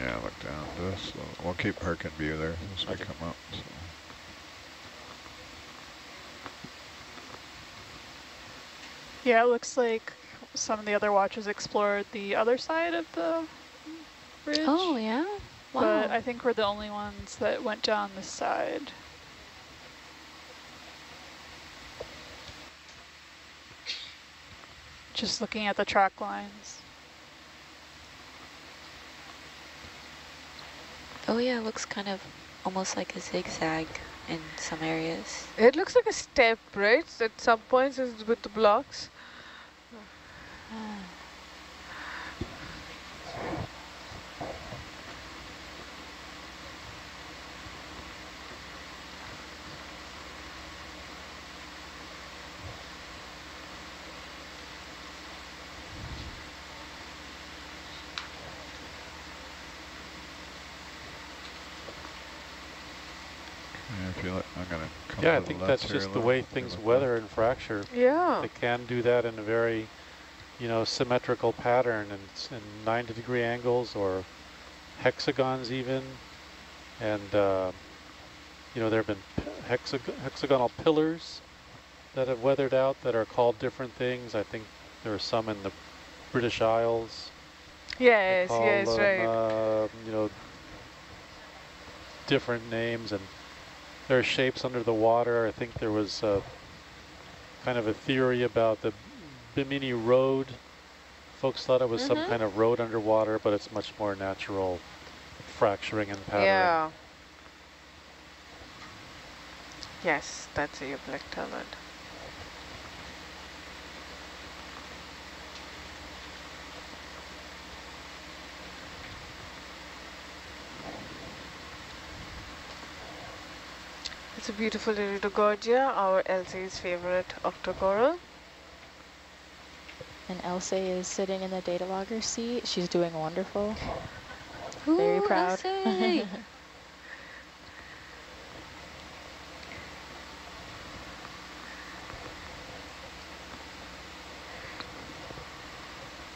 yeah, look down this. We'll keep Herc in view there as we come up. So. Yeah, it looks like some of the other watches explored the other side of the ridge. Oh, yeah? Wow. But I think we're the only ones that went down this side. Just looking at the track lines. oh, yeah, it looks kind of almost like a zigzag in some areas. It looks like a step, right? At some points it's with the blocks. Yeah, if you let, I'm gonna come Yeah, I think that's just the way things weather and fracture. Yeah. They can do that in a very, you know, symmetrical pattern and in 90 degree angles or hexagons even. And, uh, you know, there have been hexag hexagonal pillars that have weathered out that are called different things. I think there are some in the British Isles. Yes, yes, them, right. uh, you know, different names and there are shapes under the water. I think there was uh, kind of a theory about the Bimini Road. Folks thought it was some Mhm. kind of road underwater, but it's much more natural fracturing and pattern. Yeah. Yes, that's a euplectellid. It's a beautiful Iridogorgia, our Elsie's favorite octocoral. and Elsa is sitting in the data logger seat. She's doing wonderful. Very proud. Elsie.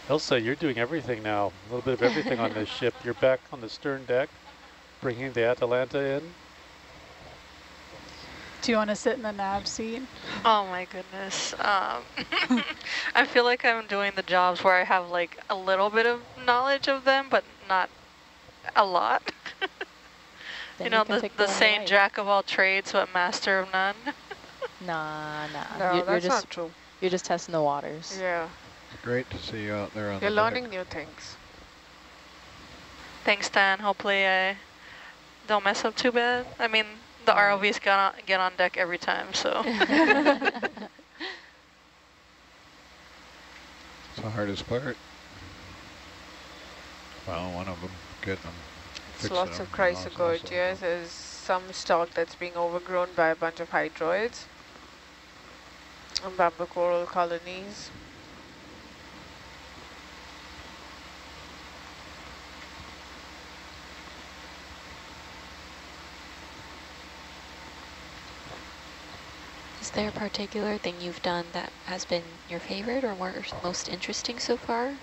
Elsa, you're doing everything now. A little bit of everything on this ship. You're back on the stern deck, bringing the Atalanta in. Do you want to sit in the nav seat? Oh my goodness. Um, I feel like I'm doing the jobs where I have like a little bit of knowledge of them, but not a lot. Then you know, can the, pick the one you saying like. jack of all trades, but master of none. Nah, nah. No, you, you're that's just not true. you're just testing the waters. Yeah, Great to see you out there on you're the learning deck. new things. Thanks, Dan. Hopefully I don't mess up too bad. I mean, the ROVs get on, get on deck every time, so. It's the hardest part. Well, one of them getting them. It's lots them of and chrysogorgias. There's some stock that's being overgrown by a bunch of hydroids. And bamboo coral colonies. Is there a particular thing you've done that has been your favorite or more, most interesting so far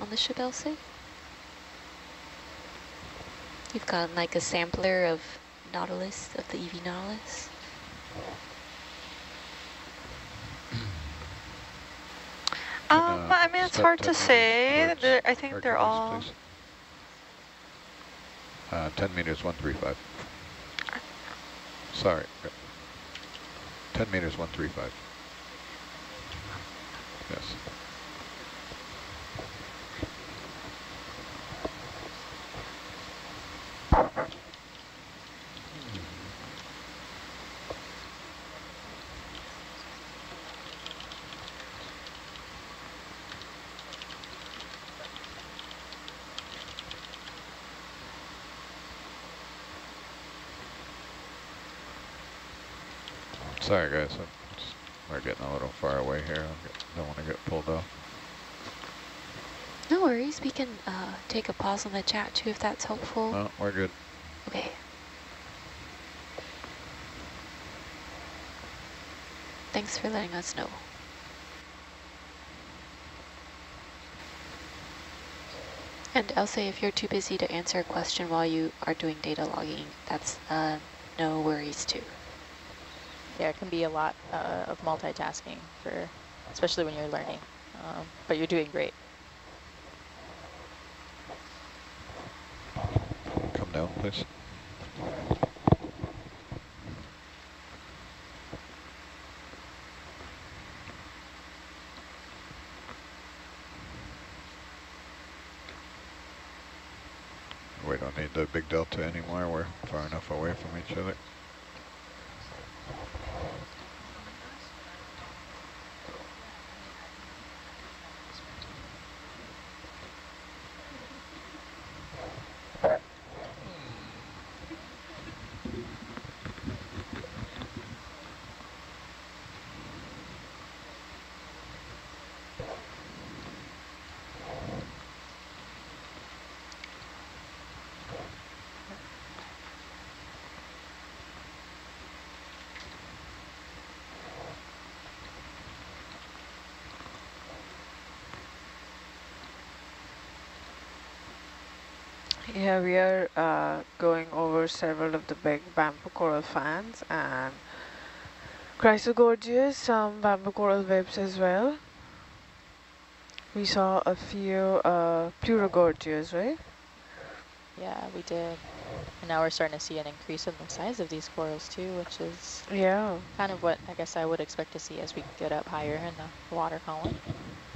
on the ship, Elsie? You've got like a sampler of Nautilus, of the EV Nautilus? Um, uh, I mean, it's hard to say. towards I think they're all. please. Uh, 10 meters, 135. Sorry. Uh, 10 meters, 135. Yes. Sorry guys, just, we're getting a little far away here. I don't want to get pulled off. No worries. We can uh, take a pause on the chat too if that's helpful. No, we're good. Okay. Thanks for letting us know. And Elsa, if you're too busy to answer a question while you are doing data logging, that's uh, no worries too. Yeah, it can be a lot uh, of multitasking for, especially when you're learning. Um, but you're doing great. Come down, please. We don't need the big delta anymore. We're far enough away from each other. Yeah, we are uh, going over several of the big bamboo coral fans and chrysogorgias, some bamboo coral webs as well. We saw a few uh, Pleurogorgias, right? Yeah, we did. And now we're starting to see an increase in the size of these corals too, which is Yeah. kind of what I guess I would expect to see as we get up higher in the water column.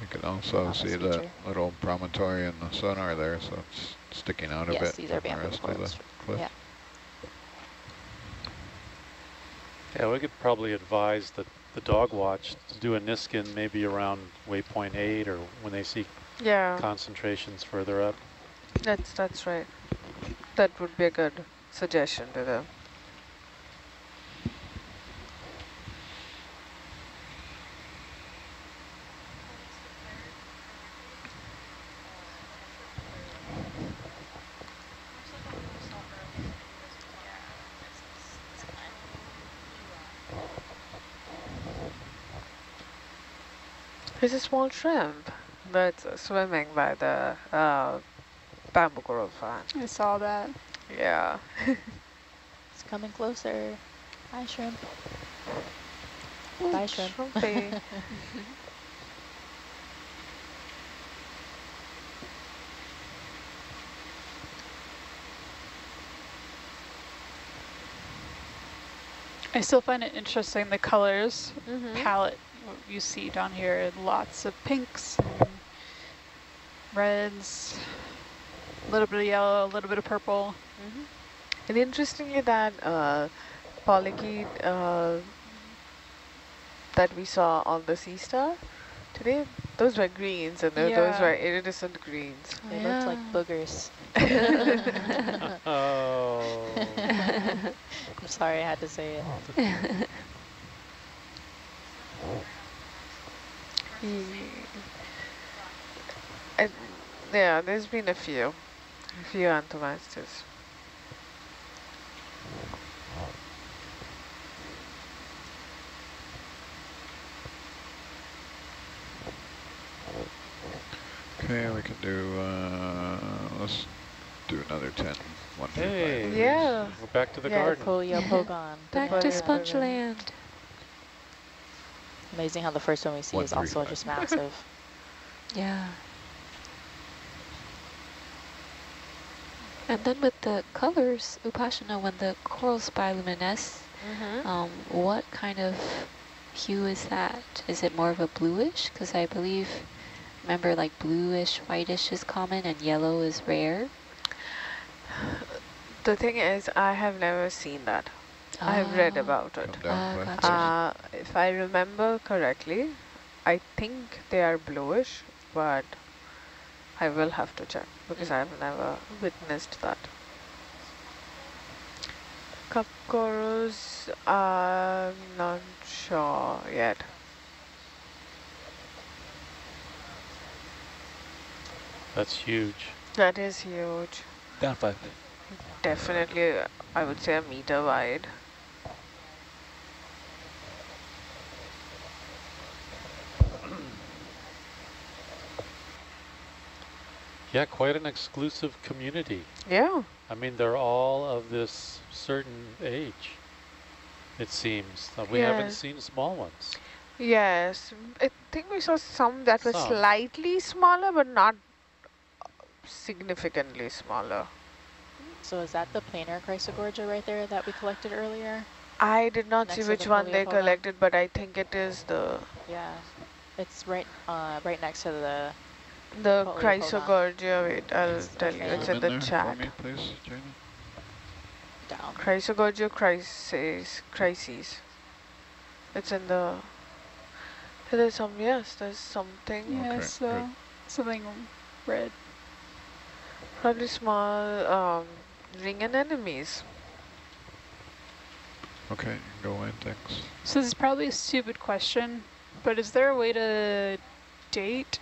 You can also see this the little promontory in the sonar there, so it's sticking out a yes, bit these are from the bamboo of corals. the cliff. Yeah. Yeah, we could probably advise the, the dog watch to do a Niskin maybe around waypoint eight or when they see Yeah, concentrations further up. that's that's right. That would be a good suggestion to them. There's a small shrimp that's swimming by the uh, bamboo coral fan. I saw that. Yeah. It's coming closer. Hi, shrimp. Bye, shrimp. Shrimpy. I still find it interesting the colors Mhm. palette you see down here. Lots of pinks, and reds, a little bit of yellow, a little bit of purple. And interestingly, that uh, polychaete uh, that we saw on the sea star today, those were greens, and tho- those were iridescent greens. They looked like boogers. Oh. I'm sorry I had to say it. And yeah, there's been a few, a few antomasters. Okay, we can do, uh, let's do another 10, one, two, five. Hey, Yeah. we're back to the yeah, garden. Polio Pogon. Back But- to yeah. Sponge Land. Amazing how the first one we see One, is also five. just massive. Yeah. And then with the colors, Upashana, when the corals bioluminesce, Mm-hmm. um, what kind of hue is that? Is it more of a bluish? Because I believe, remember like bluish, whitish is common and yellow is rare. The thing is, I have never seen that. I have read about it. Come Ah, gotcha. Uh, if I remember correctly, I think they are bluish, but I will have to check because I have never witnessed that. Cup corals, I'm not sure yet. That's huge. That is huge. Down five. Definitely, I would say a meter wide. Yeah, quite an exclusive community. Yeah. I mean, they're all of this certain age, it seems. Uh, We haven't seen small ones. Yes, I think we saw some that were slightly smaller, but not significantly smaller. So is that the planar Chrysogorgia right there that we collected earlier? I did not Next see which the one they collected, but I think it is the Yeah. It's right uh, right next to the the Poliopogon. Chrysogorgia. Wait, I'll It's tell you. It's in the there chat. For me, please, Janie. down. Chrysogorgia crisis crises. It's in the. There's some yes. There's something. Yeah, Okay, so good. something red. Probably small um, ring anemones. Okay, go in, thanks. So this is probably a stupid question, but is there a way to date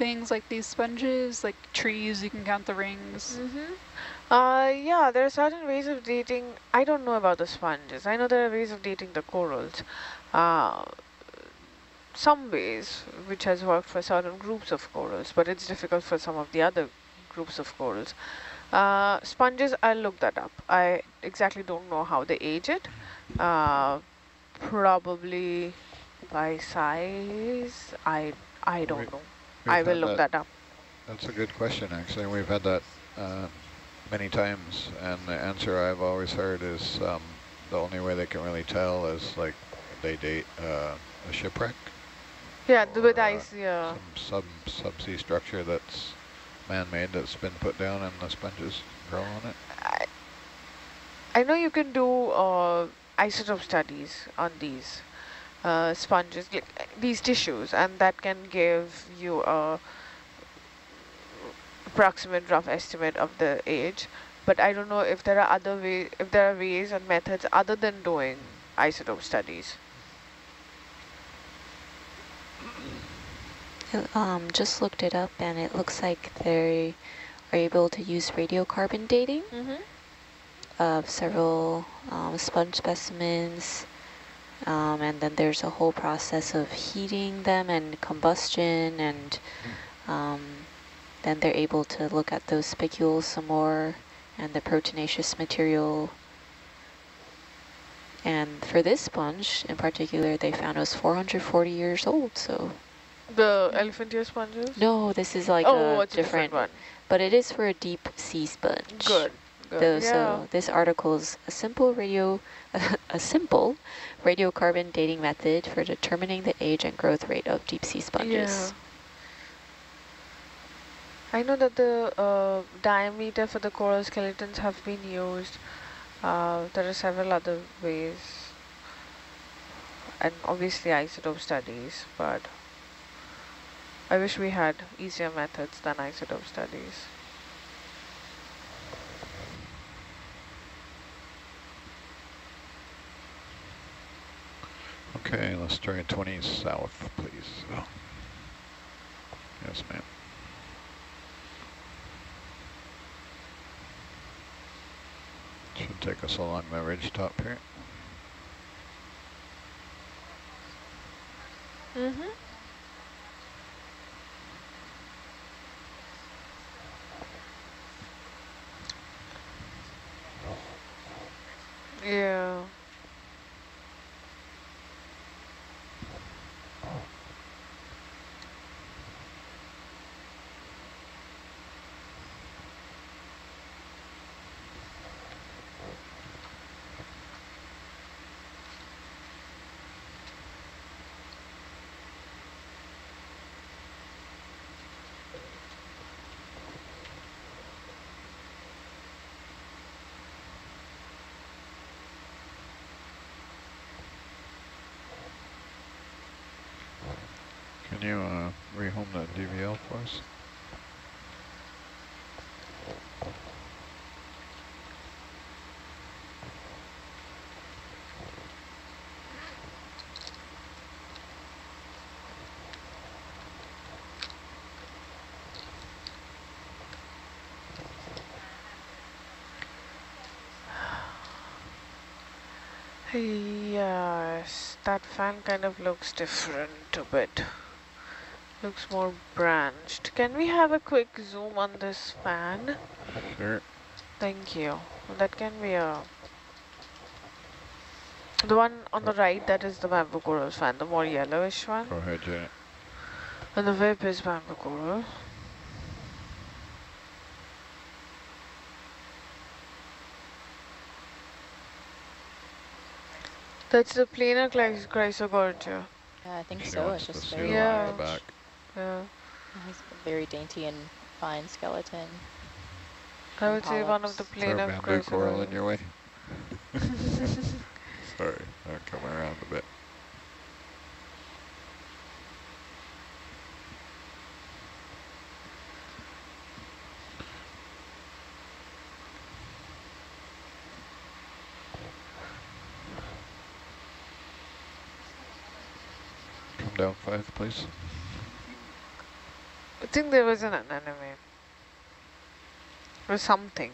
things like these sponges, like trees, you can count the rings? Mm-hmm. Uh, yeah, there are certain ways of dating. I don't know about the sponges. I know there are ways of dating the corals. Uh, some ways, which has worked for certain groups of corals, but it's difficult for some of the other groups of corals. Uh, sponges, I'll look that up. I exactly don't know how they age it. Uh, probably by size. I I don't Right. know. We've I will look that up. That's a good question, actually. We've had that uh, many times, and the answer I've always heard is um, the only way they can really tell is like they date uh, a shipwreck, Yeah, the with or, uh. Yeah. some sub subsea structure that's man-made that's been put down, and the sponges grow on it. I, I know you can do uh, isotope studies on these uh, sponges, these tissues, and that can give you a approximate rough estimate of the age. But I don't know if there are other way, if there are ways and methods other than doing isotope studies. Um, just looked it up and it looks like they are able to use radiocarbon dating Mm-hmm. of several um, sponge specimens. Um, and then there's a whole process of heating them and combustion and um, then they're able to look at those spicules some more and the proteinaceous material. And for this sponge in particular, they found it was 440 years old. So The elephant ear sponges? no, this is like oh, a different, different, one. but it is for a deep sea sponge. Good. Good. Though, yeah. So this article is a simple radio, a simple radiocarbon dating method for determining the age and growth rate of deep sea sponges. Yeah. I know that the uh, diameter for the coral skeletons have been used. Uh, there are several other ways. And obviously isotope studies, but I wish we had easier methods than isotope studies. Okay, let's turn 20 south, please. Oh. Yes, ma'am. Should take us along the ridge top here. Mm-hmm. Yeah. Can you uh, rehome that DVL for us? Yes, that fan kind of looks different a bit. Looks more branched. Can we have a quick zoom on this fan? Sure. Thank you. That can be a... The one on the right, that is the bamboo coral fan, the more yellowish one. Go ahead, Janet. And the whip is bamboo coral. That's the planar chrysogorgia. Yeah, I think She so. wants It's just very the Yeah. Line large. in the back. Yeah. It has a very dainty and fine skeleton. I and would say one of polyps. the Throw of bamboo coral in your way. Sorry, I'll come around a bit. Come down five, please. I think there was an anemone. Or something.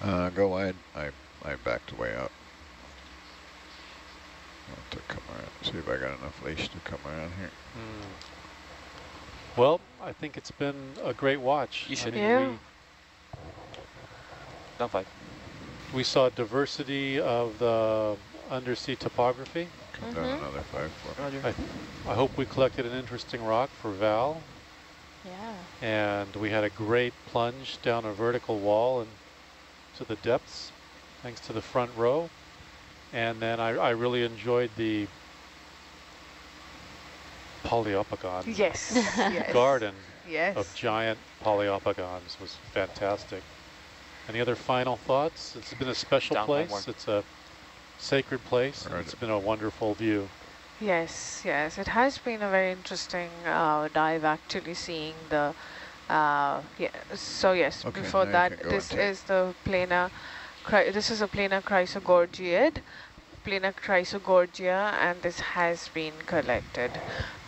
Uh, go wide. I I backed way out. Want to come around. See if I got enough leash to come around here. Hmm. Well, I think it's been a great watch. You I should. mean, Yeah. Down five. We, we saw diversity of the undersea topography. Come down Mhm. another five for. Roger. I, I hope we collected an interesting rock for Val. Yeah. And we had a great plunge down a vertical wall and to the depths, thanks to the front row. And then I, I really enjoyed the Poliopogon Yes. yes. garden Yes. of giant Poliopogons was fantastic. Any other final thoughts? It's been a special Down one place. It's a sacred place. and Right. It's been a wonderful view. Yes, yes. It has been a very interesting uh, dive actually seeing the, uh, yeah, so yes, Okay, before that, this and take- is the planar, cry- this is a planar chrysogorgiid, planar chrysogorgia, and this has been collected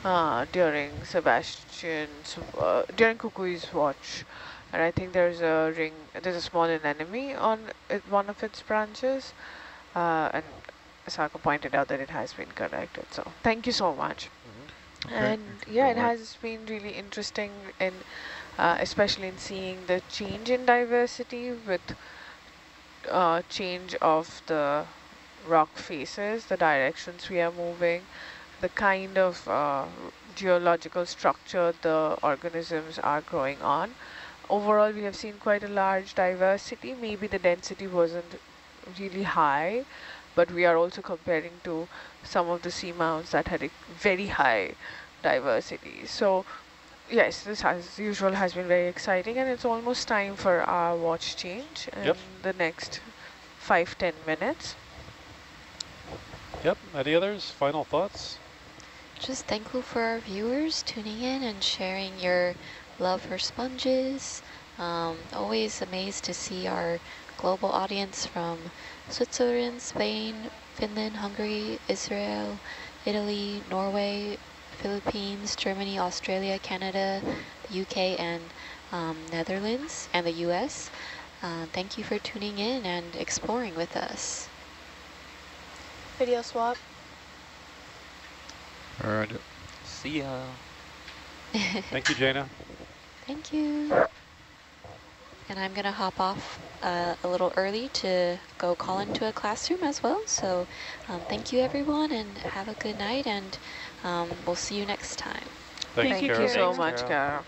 uh, during Sebastian's, uh, during Kukui's watch. And I think there's a ring, there's a small anemone on it, one of its branches. Uh, and Saka pointed out that it has been collected. So thank you so much. Okay, And yeah, it has been really interesting in, uh, especially in seeing the change in diversity with uh, change of the rock faces, the directions we are moving, the kind of uh, geological structure the organisms are growing on. Overall, we have seen quite a large diversity. Maybe the density wasn't really high, but we are also comparing to some of the seamounts that had a very high diversity. So yes, this as usual has been very exciting and it's almost time for our watch change in Yep. the next five, ten minutes. Yep. Any others? Final thoughts? Just thankful for our viewers tuning in and sharing your love for sponges. Um, always amazed to see our global audience from Switzerland, Spain, Finland, Hungary, Israel, Italy, Norway, Philippines, Germany, Australia, Canada, the UK, and um, Netherlands, and the US. Uh, thank you for tuning in and exploring with us. Video swap. All right. See ya. Thank you, Jaina. Thank you. And I'm going to hop off uh, a little early to go call into a classroom as well. So um, thank you, everyone, and have a good night, and um, we'll see you next time. Thanks, Thank Kara. you so Thanks, much, Carol. Kara.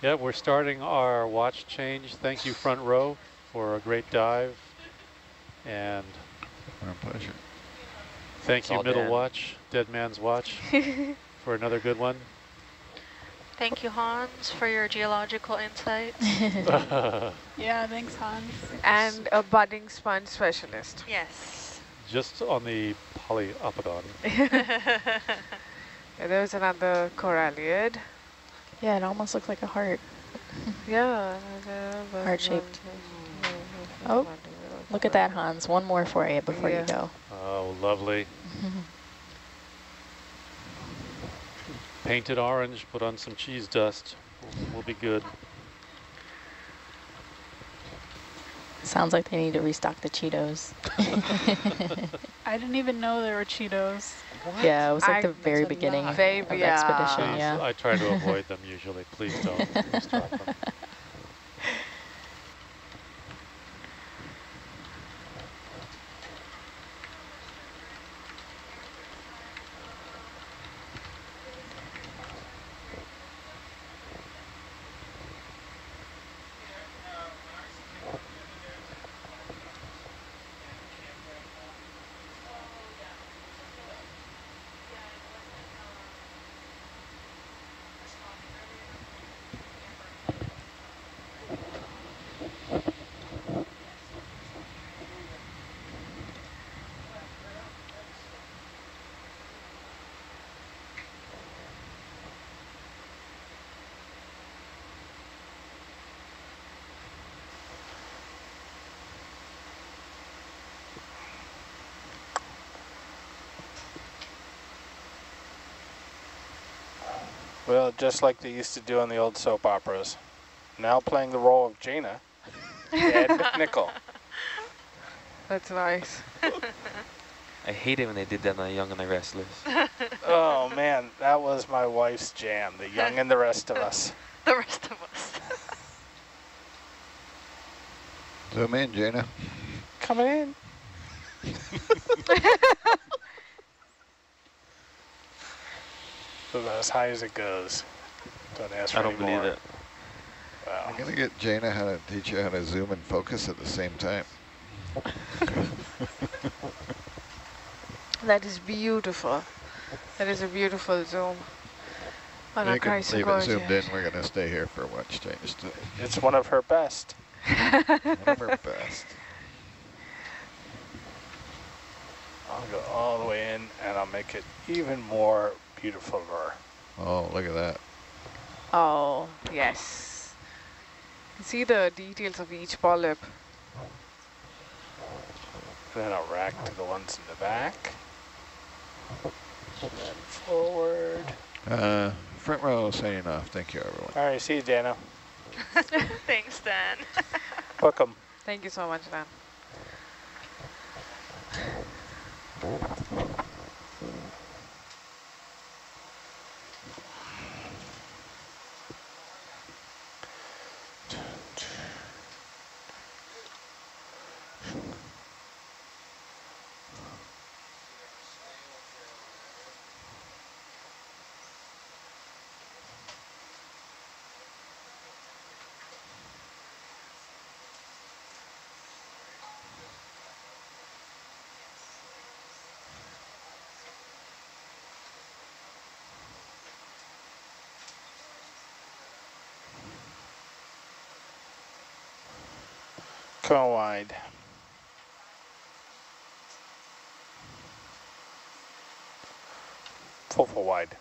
Yeah, we're starting our watch change. Thank you, front row, for a great dive. And Our pleasure. thank It's you, middle Dan. watch, dead man's watch, for another good one. Thank you, Hans, for your geological insights. Yeah, thanks, Hans. And a budding sponge specialist. yes. Just on the poliopogon. Yeah, there's another coralliid. yeah, it almost looks like a heart. Yeah. Heart-shaped. Oh, Look at that, Hans. One more for you before Yeah. you go. Oh, lovely. Paint it orange, put on some cheese dust. We'll be good. Sounds like they need to restock the Cheetos. I didn't even know there were Cheetos. Yeah, it was like I- the very beginning lot. of the yeah. expedition, Please, yeah. I try to avoid them usually. Please don't. Please Well, just like they used to do on the old soap operas. Now playing the role of Jaina, Ed McNichol. That's nice. I hate it when they did that on Young and the Restless. Oh man, that was my wife's jam, The Young and the Rest of Us. The rest of us. Zoom in, Jaina. Coming in. About as high as it goes. Don't ask for I don't any believe more. it. Wow. I'm gonna get Jaina how to teach you how to zoom and focus at the same time. That is beautiful. That is a beautiful zoom. On you a can leave it zoomed in. We're gonna stay here for watch change. It's one of her best. One of our best. I'll go all the way in and I'll make it even more beautiful. Oh, look at that. Oh, yes. See the details of each polyp. And then I'll rack to the ones in the back. And then forward. Uh, front row signing off. Thank you, everyone. All right, see you, Dana. Thanks, Dan. Welcome. Thank you so much, Dan. Come on wide. Full, full wide.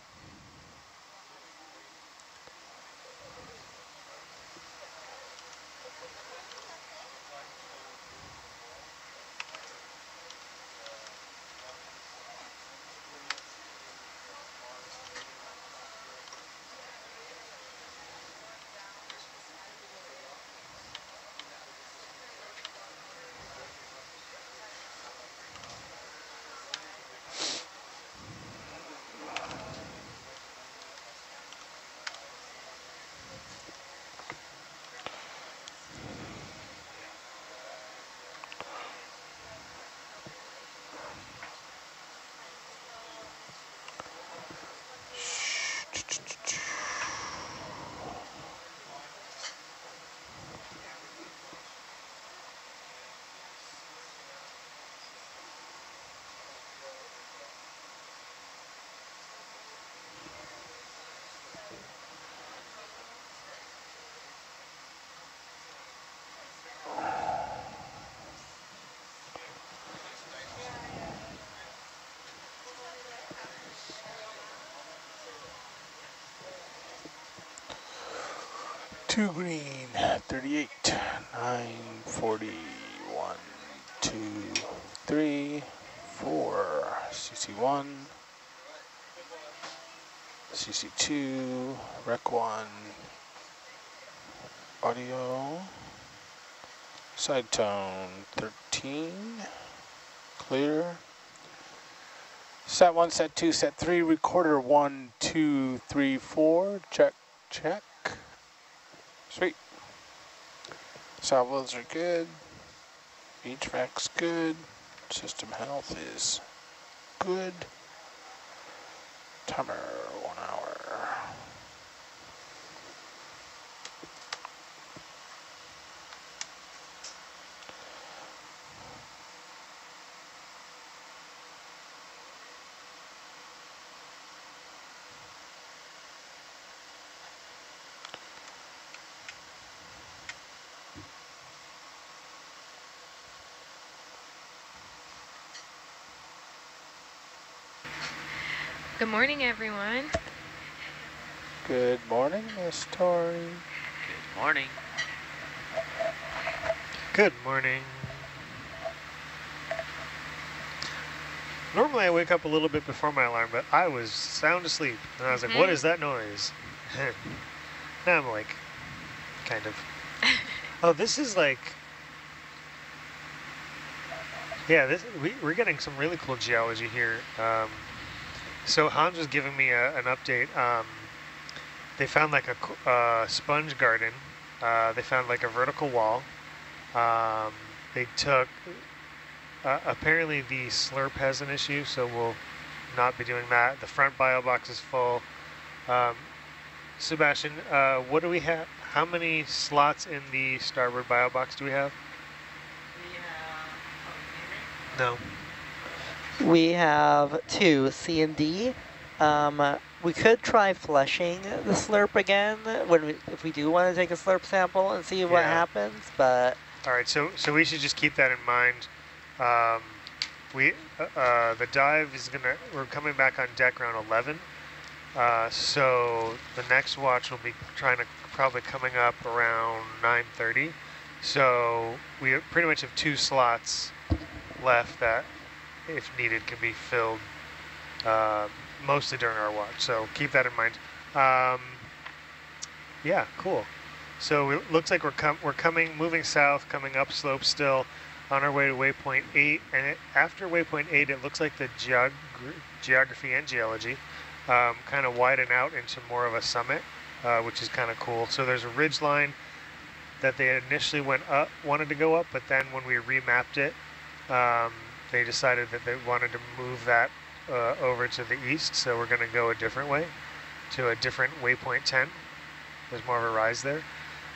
Two green, uh, 38, 940, one, two, three, four, CC1, CC2, Rec 1, audio, side tone 13, clear. Set 1, set 2, set 3, recorder one, two, three, four. check, check. Salvos are good. HVAC's good. System health is good. Timer, one hour. Good morning, everyone. Good morning, Miss Tori. Good morning. Good morning. Normally I wake up a little bit before my alarm, but I was sound asleep. And I was like, what Mhm. is that noise? now I'm like, kind of. oh, this is like, yeah, this we, we're getting some really cool geology here. Um, so Hans was giving me a, an update. Um, they found like a uh, sponge garden. Uh, they found like a vertical wall. Um, they took, uh, apparently the slurp has an issue, so we'll not be doing that. The front bio box is full. Um, Sebastian, uh, what do we have? How many slots in the starboard bio box do we have? No. We have two, C and D. Um, we could try flushing the slurp again when we, if we do want to take a slurp sample and see what happens, but All right, so so we should just keep that in mind. Um, we uh, uh, the dive is gonna we're coming back on deck around 11. Uh, so the next watch will be trying to probably coming up around 9:30. So we pretty much have two slots left that, if needed, can be filled uh, mostly during our watch. So keep that in mind. Um, yeah, cool. So it looks like we're com we're coming, moving south, coming up slope still, on our way to waypoint eight. And it, after waypoint eight, it looks like the geog geography and geology um, kind of widen out into more of a summit, uh, which is kind of cool. So there's a ridge line that they initially went up, wanted to go up, but then when we remapped it, um, they decided that they wanted to move that uh, over to the east. So we're going to go a different way, to a different waypoint 10. There's more of a rise there.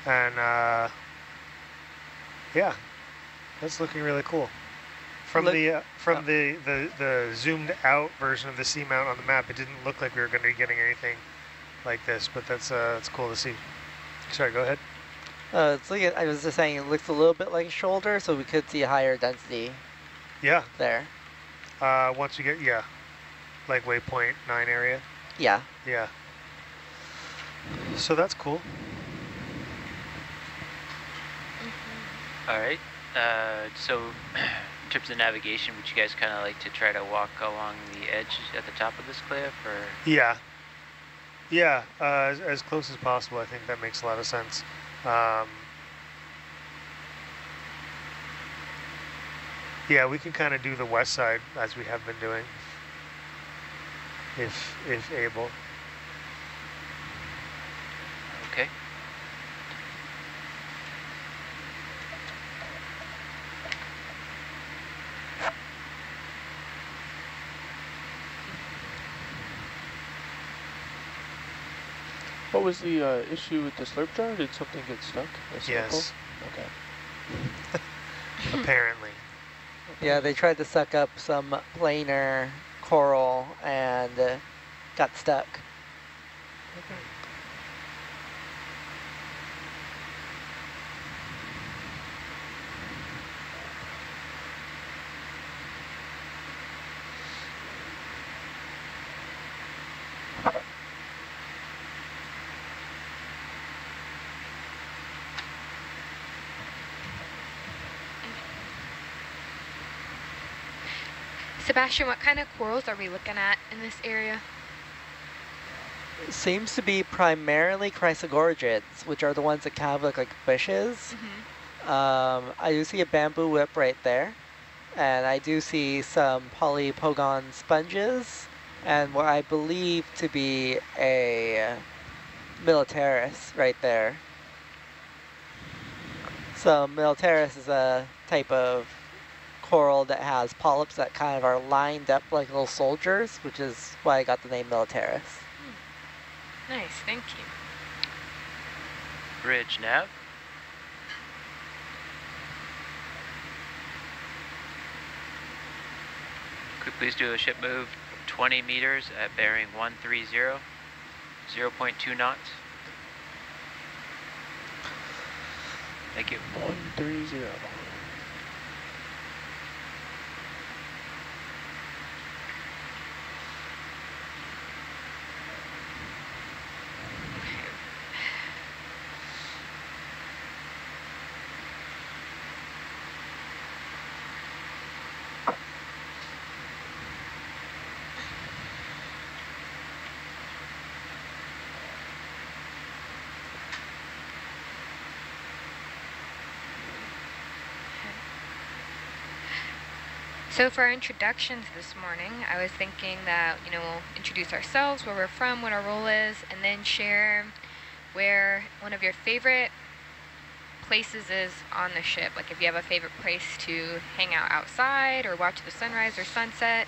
And uh, yeah, that's looking really cool. From Look- the uh, from the, the the zoomed out version of the seamount on the map, it didn't look like we were going to be getting anything like this, but that's uh, that's cool to see. Sorry, go ahead. uh, it's like, I was just saying it looks a little bit like a shoulder, so we could see a higher density Yeah. there. Uh, once you get yeah, like waypoint nine area. Yeah. Yeah. So that's cool. All right. Uh, so in terms of navigation, would you guys kind of like to try to walk along the edge at the top of this cliff, or? Yeah. Yeah, uh, as, as close as possible. I think that makes a lot of sense. Um, yeah, we can kind of do the west side as we have been doing, if if able. Okay. What was the uh, issue with the slurp jar? Did something get stuck? A? Yes. Okay. Apparently. Yeah, they tried to suck up some planar coral and uh, got stuck. Sebastian, what kind of corals are we looking at in this area? seems to be primarily chrysogorgids, which are the ones that kind of look like bushes. Mm -hmm. um, I do see a bamboo whip right there. And I do see some poliopogon sponges and what I believe to be a militaris right there. So militaris is a type of coral that has polyps that kind of are lined up like little soldiers, which is why I got the name militaris. Hmm. Nice, thank you. Bridge nav. Could please do a ship move 20 meters at bearing 130, 0 0.2 knots. Thank you. 130. So for our introductions this morning, I was thinking that, you know, we'll introduce ourselves, where we're from, what our role is, and then share where one of your favorite places is on the ship. Like if you have a favorite place to hang out outside or watch the sunrise or sunset.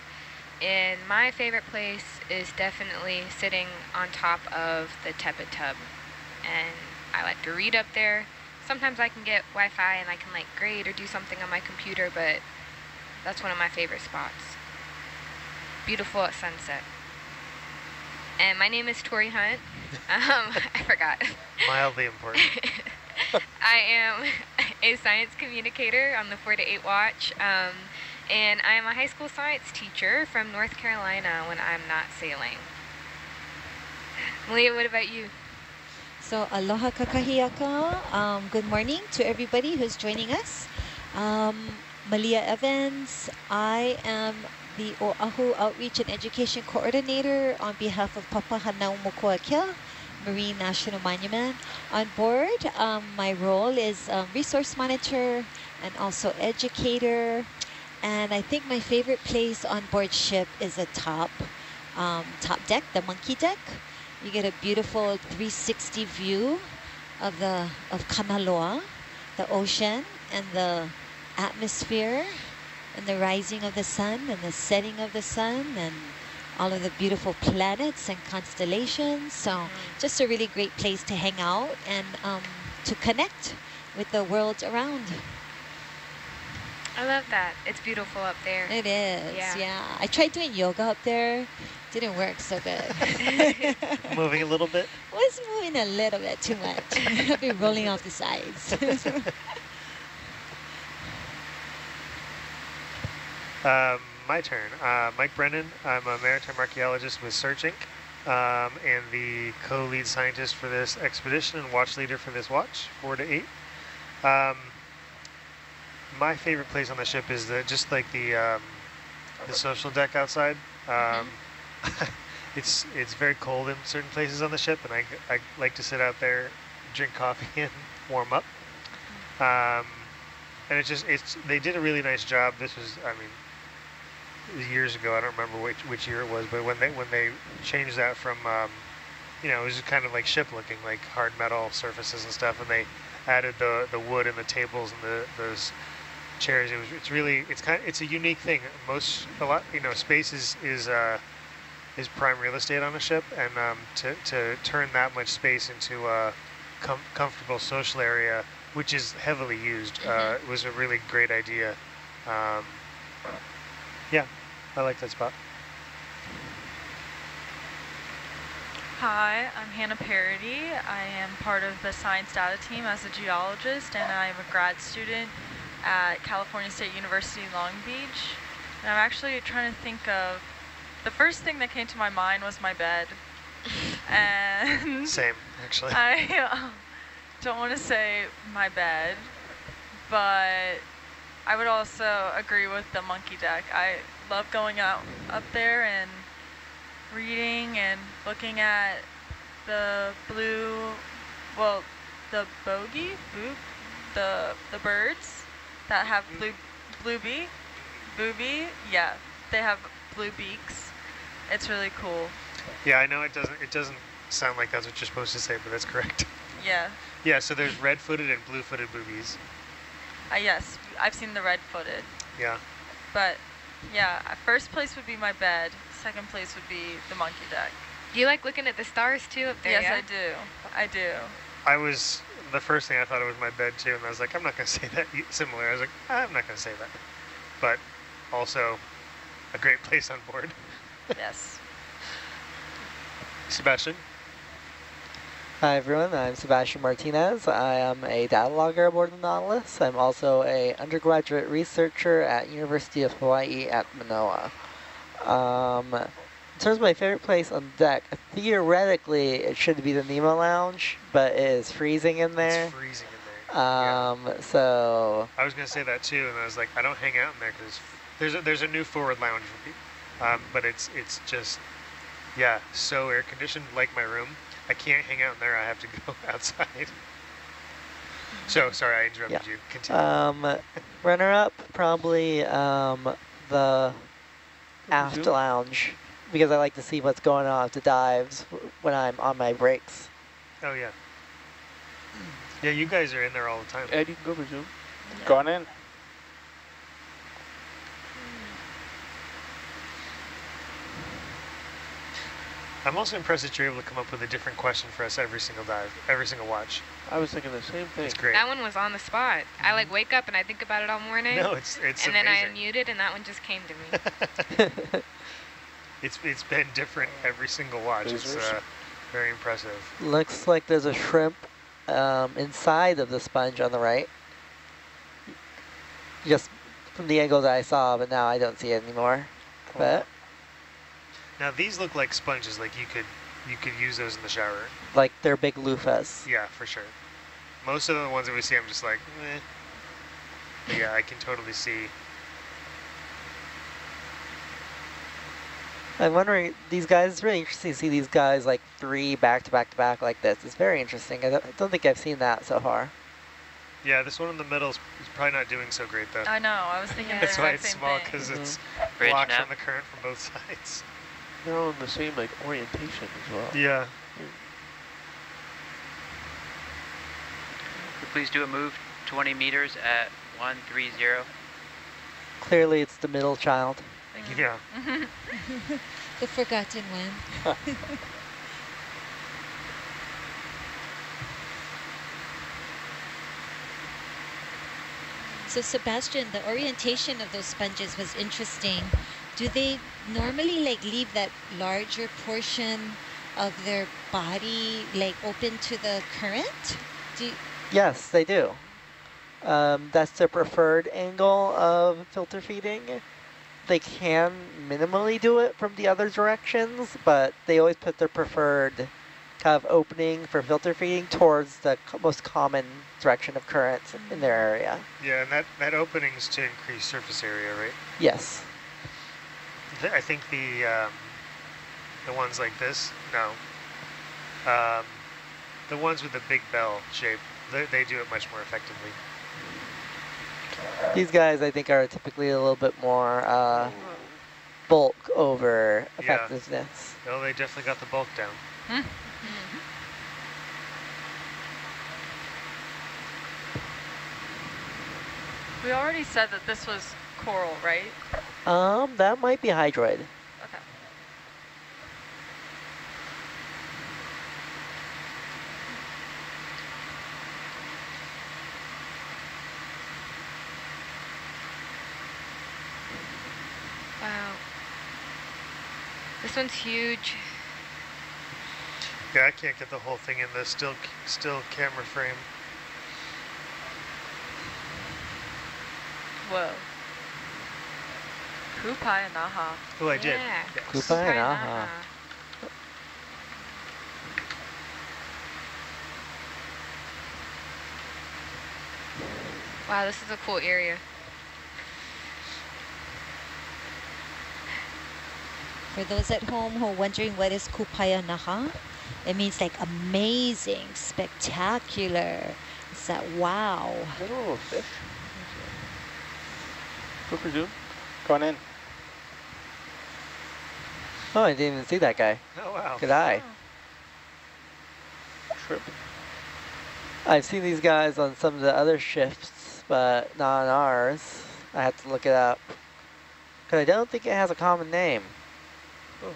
And my favorite place is definitely sitting on top of the tepid tub. And I like to read up there. Sometimes I can get Wi-Fi and I can like grade or do something on my computer, but that's one of my favorite spots. Beautiful at sunset. And my name is Tori Hunt. Um, I forgot. Mildly important. I am a science communicator on the 4 to 8 watch. Um, and I'm a high school science teacher from North Carolina when I'm not sailing. Malia, what about you? So aloha kakahiaka. Um, good morning to everybody who's joining us. Um, Malia Evans. I am the Oahu Outreach and Education Coordinator on behalf of Papahanaumokuakea Marine National Monument. On board, um, my role is um, resource monitor and also educator. And I think my favorite place on board ship is the top, um, top deck, the monkey deck. You get a beautiful 360 view of the of Kanaloa, the ocean, and the atmosphere and the rising of the sun and the setting of the sun and all of the beautiful planets and constellations. So mm. just a really great place to hang out and um, to connect with the world around. I love that. It's beautiful up there. It is, yeah. yeah. I tried doing yoga up there. Didn't work so good. moving a little bit? Was moving a little bit too much. I've been rolling off the sides. Um, my turn. Uh, Mike Brennan. I'm a maritime archaeologist with Search Inc. Um, and the co-lead scientist for this expedition and watch leader for this watch, four to eight. Um, my favorite place on the ship is the just like the um, the social deck outside. Um, it's it's very cold in certain places on the ship, and I, I like to sit out there, drink coffee, and warm up. Um, and it's just it's they did a really nice job. This was I mean years ago. I don't remember which which year it was, but when they when they changed that from, um, you know, it was kind of like ship looking, like hard metal surfaces and stuff, and they added the the wood and the tables and the those chairs. It was it's really it's kind of, it's a unique thing. Most a lot you know space is is uh, is prime real estate on a ship, and um, to to turn that much space into a com comfortable social area, which is heavily used, uh, mm -hmm. was a really great idea. Um, yeah, I like that spot. Hi, I'm Hannah Parody. I am part of the science data team as a geologist and I'm a grad student at California State University Long Beach. And I'm actually trying to think of, the first thing that came to my mind was my bed. and Same, actually. I uh, don't want to say my bed, but I would also agree with the monkey deck. I love going out up there and reading and looking at the blue, well, the bogey, boo, the the birds that have blue blue bee, booby. Yeah, they have blue beaks. It's really cool. Yeah, I know it doesn't it doesn't sound like that's what you're supposed to say, but that's correct. Yeah. Yeah, so there's red-footed and blue-footed boobies. Uh, yes, I've seen the red-footed. Yeah. But yeah, uh, first place would be my bed. Second place would be the monkey deck. Do you like looking at the stars too up there, Yes, yeah? I do. I do. I was the first thing I thought it was my bed too, and I was like, I'm not gonna say that similar. I was like, I'm not gonna say that, but also a great place on board. yes. Sebastian. Hi everyone, I'm Sebastian Martinez. I am a data logger aboard the Nautilus. I'm also a undergraduate researcher at University of Hawaii at Manoa. Um, in terms of my favorite place on deck, theoretically it should be the Nemo Lounge, but it is freezing in there. It's freezing in there. Um, so I was gonna say that too, and I was like, I don't hang out in there because there's a, there's a new forward lounge, um, but it's it's just yeah, so air conditioned like my room. I can't hang out in there. I have to go outside. So sorry, I interrupted you. Continue. Um, runner up probably um, the aft Zoom? lounge because I like to see what's going on at the dives when I'm on my breaks. oh yeah. Yeah, you guys are in there all the time. Ed, you can go for Zoom. Going in. I'm also impressed that you're able to come up with a different question for us every single dive, every single watch. I was thinking the same thing. It's great. That one was on the spot. I like wake up and I think about it all morning. No, it's it's And then I amazing. unmuted and that one just came to me. It's it's been different every single watch. It's uh, very impressive. Looks like there's a shrimp um, inside of the sponge on the right. Just from the angle that I saw, but now I don't see it anymore. But Now these look like sponges. Like you could you could use those in the shower. like they're big loofahs. Yeah, for sure. Most of the ones that we see, I'm just like, eh. But yeah, I can totally see. I'm wondering, these guys, it's really interesting to see these guys like three back to back to back like this. It's very interesting. I don't, I don't think I've seen that so far. Yeah, this one in the middle is is probably not doing so great though. I know. I was thinking the That's why it's same small thing. because it's Bridge blocked from the current from both sides. They're all in the same like orientation as well. Yeah. Could you please do a move 20 meters at 130? Clearly, it's the middle child. Thank you. Yeah. the forgotten one. So Sebastian, the orientation of those sponges was interesting. Do they normally like leave that larger portion of their body like open to the current? Do you, Yes, they do. Um, that's their preferred angle of filter feeding. They can minimally do it from the other directions, but they always put their preferred kind of opening for filter feeding towards the most common direction of current in their area. Yeah, and that that opening is to increase surface area, right? Yes. Th- I think the um, the ones like this, no. Um, the ones with the big bell shape, they, they do it much more effectively. These guys, I think, are typically a little bit more uh, bulk over Yeah. effectiveness. No, they definitely got the bulk down. We already said that this was coral, right? Um, that might be hydroid. Okay. Wow. This one's huge. Yeah, I can't get the whole thing in the still still camera frame. Whoa. Kupai and Naha. Oh, I did. Yeah. Yes. Kupai and Aha. Wow, this is a cool area. For those at home who are wondering what is kupaya naha, it means like amazing, spectacular. It's that wow. Is that a little fish? What we? Going in. Oh, I didn't even see that guy. Oh, wow. Good eye. Shrimp. I've seen these guys on some of the other shifts, but not on ours. I have to look it up. Because I don't think it has a common name. Oh.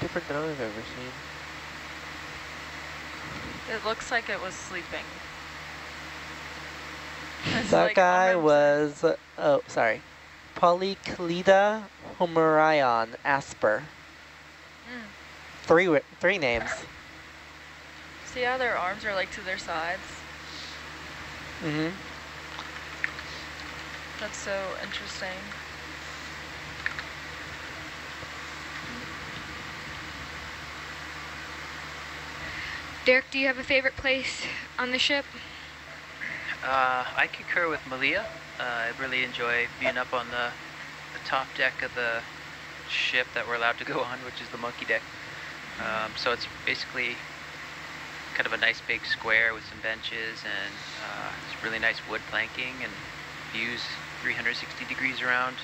Different than I've ever seen. It looks like it was sleeping. That like guy was, uh, oh, sorry. Polyclida homerion asper. Mm. Three, three names. See how their arms are like to their sides? Mm-hmm. That's so interesting. Derek, do you have a favorite place on the ship? Uh, I concur with Malia. Uh, I really enjoy being up on the, the top deck of the ship that we're allowed to go on, which is the monkey deck. Um, so it's basically kind of a nice big square with some benches and uh, it's really nice wood planking and views 360 degrees around.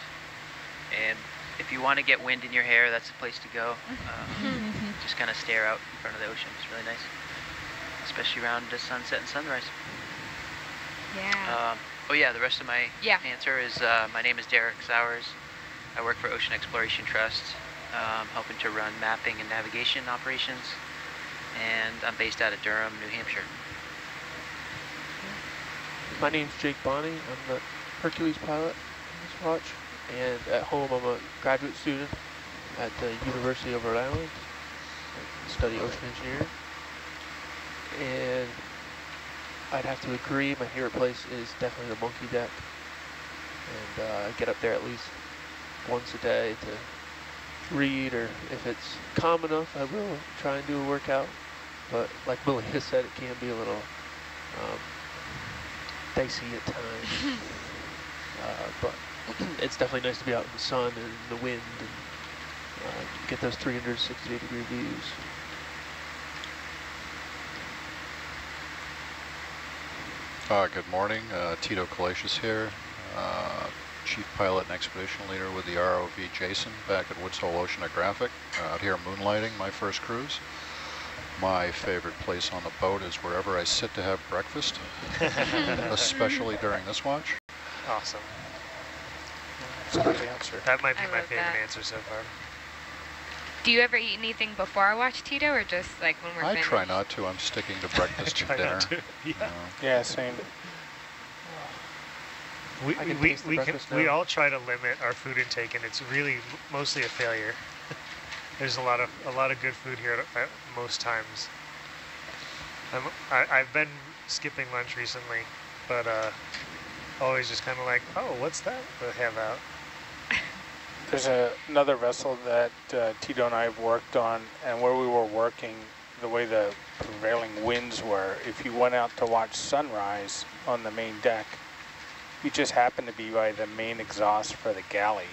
And if you want to get wind in your hair, that's the place to go. Um, just kind of stare out in front of the ocean. It's really nice, especially around the sunset and sunrise. Yeah. Um, oh yeah, the rest of my Yeah. answer is uh, my name is Derek Sowers. I work for Ocean Exploration Trust, um, helping to run mapping and navigation operations, and I'm based out of Durham, New Hampshire. My name's Jake Bonney. I'm the Hercules pilot on this watch. And at home, I'm a graduate student at the University of Rhode Island. I study ocean engineering. And I'd have to agree, my favorite place is definitely the monkey deck. And uh, I get up there at least once a day to read, or if it's calm enough, I will try and do a workout. But like Malia said, it can be a little um, dicey at times. uh, but it's definitely nice to be out in the sun and the wind and uh, get those 360 degree views. Uh, good morning, uh, Tito Collasius here, uh, Chief Pilot and Expedition Leader with the ROV Jason back at Woods Hole Oceanographic, uh, out here moonlighting my first cruise. My favorite place on the boat is wherever I sit to have breakfast, especially during this watch. Awesome. That's a good answer. That might be I my favorite that. answer so far. Do you ever eat anything before I watch Tito or just like when we're I finished? try not to. I'm sticking to breakfast and dinner. not to, yeah. you. Yeah, same. We, I can we, taste the we, can, we all try to limit our food intake, and it's really mostly a failure. There's a lot of a lot of good food here at, at most times. I'm, I, I've been skipping lunch recently, but uh, always just kind of like, oh, what's that they have out? There's a, another vessel that uh, Tito and I have worked on, and where we were working, the way the prevailing winds were, if you went out to watch sunrise on the main deck, you just happened to be by the main exhaust for the galley.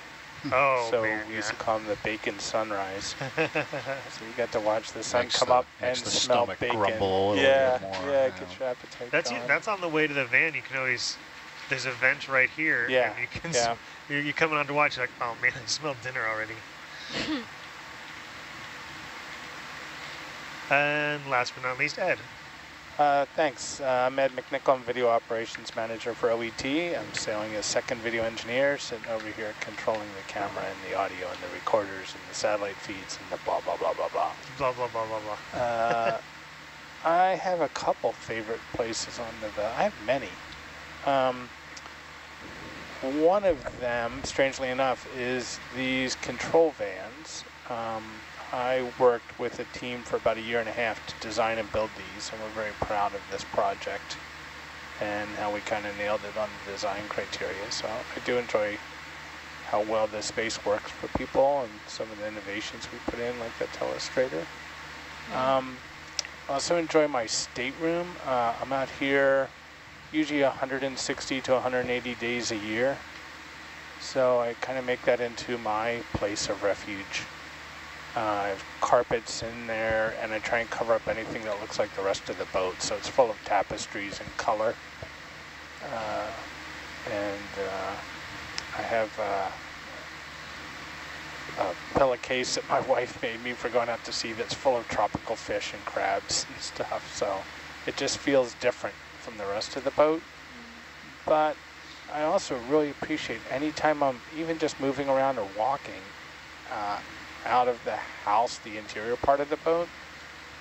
Oh, so man, we used to yeah. call them the bacon sunrise. so you got to watch the sun Makes come the- up makes and the smell stomach bacon. grumble a little yeah, bit more, yeah, yeah. get your appetite That's going. it, that's on the way to the van. You can always there's a vent right here. Yeah, and you can s- yeah. You're, you're coming on to watch. Like, oh man, I smelled dinner already. and last but not least, Ed. Uh, thanks. Uh, I'm Ed McNichol, I'm Video Operations Manager for OET. I'm sailing as second video engineer, sitting over here controlling the camera and the audio and the recorders and the satellite feeds and the blah, blah, blah, blah, blah. Blah blah blah blah blah. Uh, I have a couple favorite places on the, I have many. Um, one of them, strangely enough, is these control vans. Um, I worked with a team for about a year and a half to design and build these, and we're very proud of this project and how we kind of nailed it on the design criteria. So I do enjoy how well this space works for people and some of the innovations we put in, like the telestrator. Um, I also enjoy my stateroom. Uh, I'm out here usually 160 to 180 days a year. So I kind of make that into my place of refuge. Uh, I have carpets in there, and I try and cover up anything that looks like the rest of the boat. So it's full of tapestries and color. Uh, and uh, I have uh, a pillowcase that my wife made me for going out to sea that's full of tropical fish and crabs and stuff. So it just feels different from the rest of the boat. But I also really appreciate anytime I'm even just moving around or walking uh, out of the house, the interior part of the boat,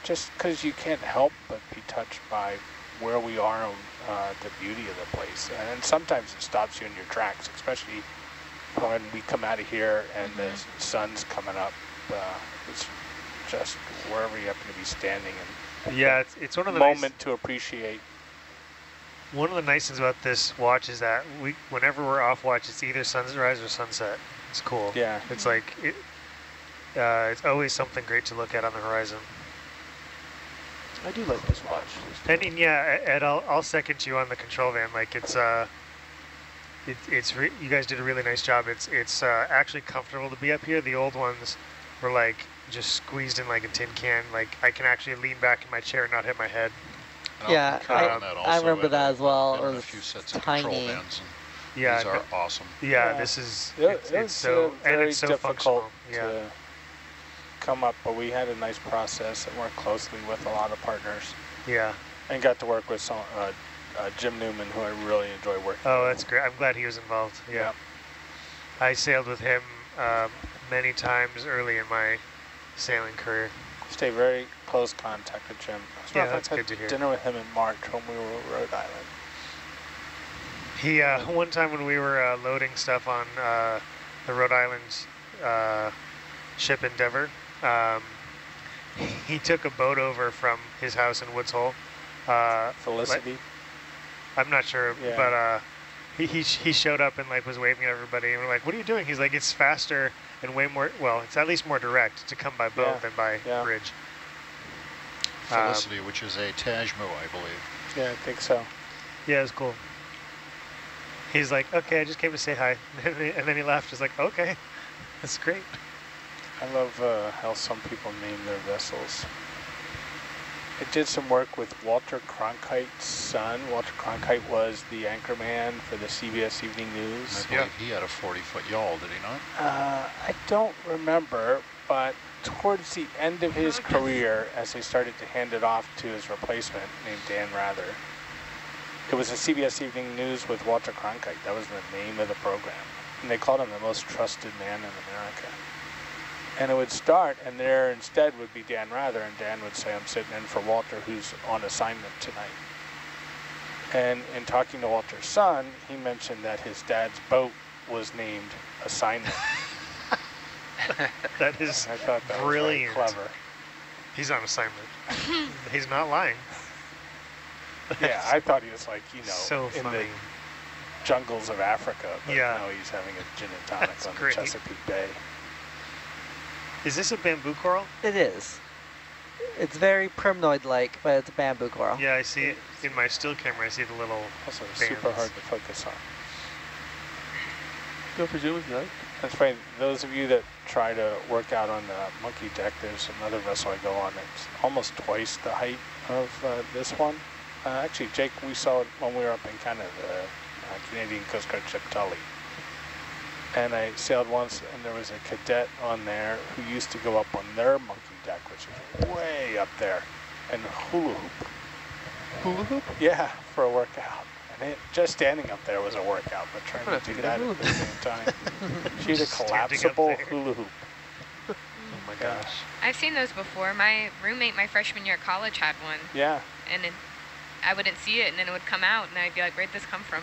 just because you can't help but be touched by where we are and uh, the beauty of the place. And sometimes it stops you in your tracks, especially when we come out of here and the sun's coming up. Uh, it's just wherever you happen to be standing and Yeah, it's, it's one of the moment to appreciate. One of the nice things about this watch is that we, whenever we're off watch, it's either sunrise or sunset. It's cool. Yeah. It's like it. Uh, it's always something great to look at on the horizon. I do like this watch. And, and yeah, Ed, I'll, I'll second you on the control van. Like it's uh, it, it's re you guys did a really nice job. It's it's uh, actually comfortable to be up here. The old ones were like just squeezed in like a tin can. Like I can actually lean back in my chair and not hit my head. Yeah, I, I remember that as well. been a few sets of control tiny. and Yeah, these are awesome. Yeah, this is It- it's, it's so and it's so difficult functional. Yeah. to come up, but we had a nice process and worked closely with a lot of partners. Yeah. And got to work with some, uh, uh, Jim Newman, who I really enjoy working Oh, that's great. I'm glad he was involved. Yeah. I sailed with him um, many times early in my sailing career. Stay very close contact with Jim. As Yeah, that's good to hear. had Dinner with him in March when we were Rhode Island. He uh, one time when we were uh, loading stuff on uh, the Rhode Island uh, ship Endeavor, um, he took a boat over from his house in Woods Hole. Uh, Felicity. like- I'm not sure, Yeah. but uh, he, he sh- he showed up and like was waving at everybody, and we're like, "What are you doing?" He's like, "It's faster and way more. Well, it's at least more direct to come by boat Yeah. than by Yeah. bridge." Um, Felicity, which is a Tajmu, I believe. Yeah, I think so. Yeah, it's cool. He's like, okay, I just came to say hi. And then he- and then he left. He's like, okay, that's great. I love uh, how some people name their vessels. I did some work with Walter Cronkite's son. Walter Cronkite was the anchorman for the CBS Evening News. I believe he had a 40-foot yawl, did he not? Uh, I don't remember, but towards the end of his career, as they started to hand it off to his replacement named Dan Rather, it was a CBS Evening News with Walter Cronkite. That was the name of the program. And they called him the most trusted man in America. And it would start, and there instead would be Dan Rather, and Dan would say, I'm sitting in for Walter, who's on assignment tonight. And in talking to Walter's son, he mentioned that his dad's boat was named Assignment. that is I thought that brilliant. was clever. He's on assignment. He's not lying. Yeah, I thought he was like, you know, So in funny. the jungles of Africa, but Yeah. no, he's having a gin and tonic That's on great. the Chesapeake Bay. Is this a bamboo coral? It is. It's very primnoid-like, but it's a bamboo coral. Yeah, I see it in my still camera. I see the little Also, bands. super hard to focus on. Go for zoom if you like. That's funny. Those of you that try to work out on the monkey deck, there's another vessel I go on that's almost twice the height of uh, this one. Uh, actually, Jake, we saw it when we were up in Canada, the uh, Canadian Coast Guard ship Tully. And I sailed once, and there was a cadet on there who used to go up on their monkey deck, which is way up there, and hula hoop. Hula hoop? Yeah, for a workout. And it, just standing up there was a workout, but trying I'll to do that at the same time. she had a Just standing up collapsible hula hoop. Oh my gosh. I've seen those before. My roommate, my freshman year of college, had one, Yeah, and it, I wouldn't see it, and then it would come out, and I'd be like, "Where'd this come from?"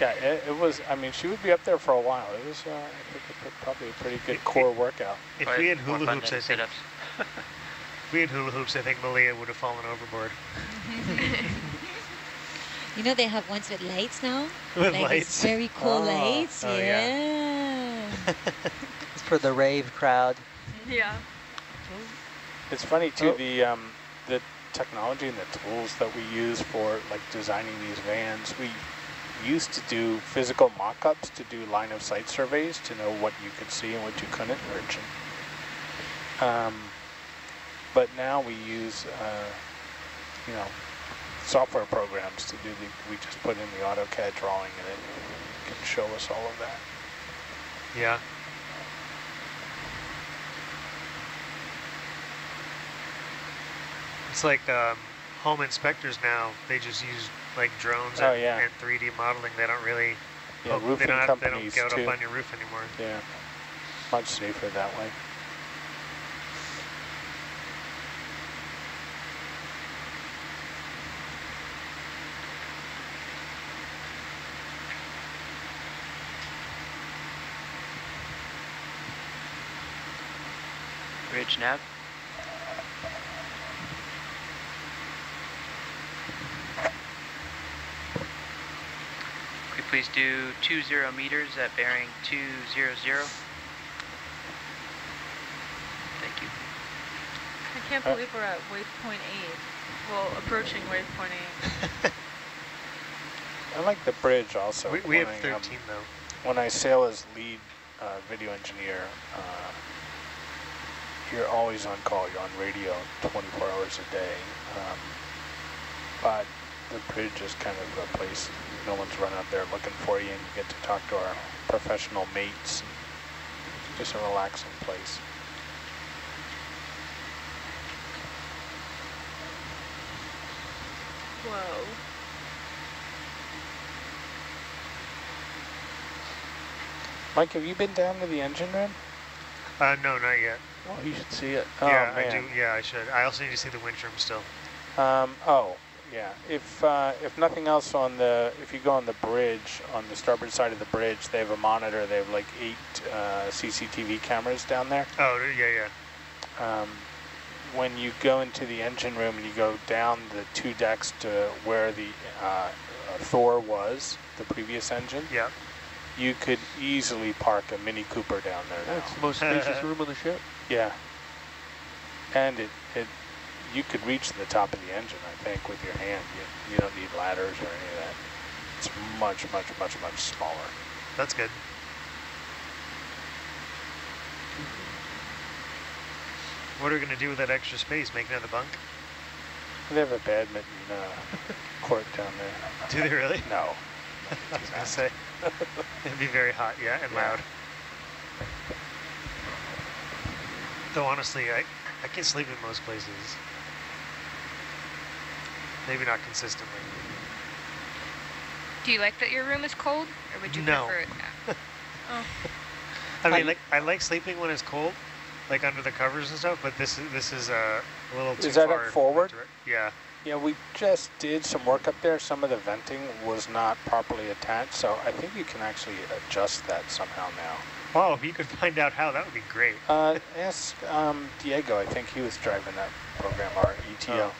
Yeah, it, it was, I mean, she would be up there for a while. It was, uh, I think, a, pr- probably a pretty good core workout. If we had hula hoops, I think. if we had hula hoops, I think Malia would have fallen overboard. You know they have ones with lights now? With like lights? It's very cool Oh. lights. Oh, yeah. It's for the rave crowd. Yeah. It's funny too, Oh. the, um, the technology and the tools that we use for like designing these vans. We used to do physical mock-ups to do line of sight surveys to know what you could see and what you couldn't merchant. Um, but now we use, uh, you know, software programs to do the, we just put in the AutoCAD drawing and it can show us all of that. Yeah. It's like um, home inspectors now, they just use like drones Oh, and, yeah. and 3D modeling. They don't really, Yeah, hook- they roofing don't, have, they don't get too. up on your roof anymore. Yeah, much safer that way. Bridge nav. Please do 20 meters at bearing 200? Thank you. I can't Uh, believe we're at waypoint eight. Well, approaching waypoint eight. I like the bridge also. We, we have when I, um, 13 though. when I sail as lead uh, video engineer, uh, you're always on call. You're on radio 24 hours a day. Um, but the bridge is kind of a place no one's running out there looking for you, and you get to talk to our professional mates. It's just a relaxing place. Whoa. Mike, have you been down to the engine room? Uh, no, not yet. Oh, you should see it. Oh, yeah, I do. Yeah, I should. I also need to see the wind room still. Um, oh, yeah. If uh, if nothing else on the, if you go on the bridge, on the starboard side of the bridge, they have a monitor. They have like eight uh, CCTV cameras down there. Oh, yeah, yeah. Um, when you go into the engine room and you go down the two decks to where the uh, uh, Thor was, the previous engine, Yeah. you could easily park a Mini Cooper down there now. That's the most spacious room on the ship. Yeah. And it, it, you could reach the top of the engine, I think, with your hand. You, you don't need ladders or any of that. It's much, much, much, much smaller. That's good. What are we going to do with that extra space? Make another bunk? They have a badminton uh, court down there. Do they really? No. I was going to say. It'd be very hot, yeah, and Yeah. loud. Though honestly, I, I can sleep in most places. Maybe not consistently. Do you like that your room is cold, or would you No. prefer it? Oh. I mean, like I like sleeping when it's cold, like under the covers and stuff. But this is this is uh, a little too Is that far. up forward? Yeah. Yeah, we just did some work up there. Some of the venting was not properly attached, so I think you can actually adjust that somehow now. Wow, if you could find out how, that would be great. Uh, ask um, Diego. I think he was driving that program, our ETO. Oh.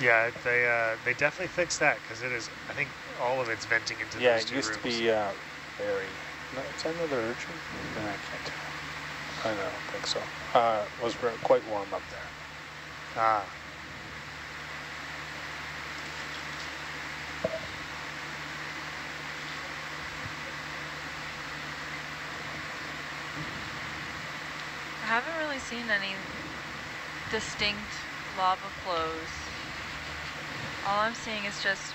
Yeah, they uh, they definitely fixed that because it is. I think all of it's venting into Yeah, those it used rooms. to be uh, very. No, is that another urchin? No, I can't tell. I don't think so. Uh, it was quite warm up there. Ah. I haven't really seen any distinct lava flows. All I'm seeing is just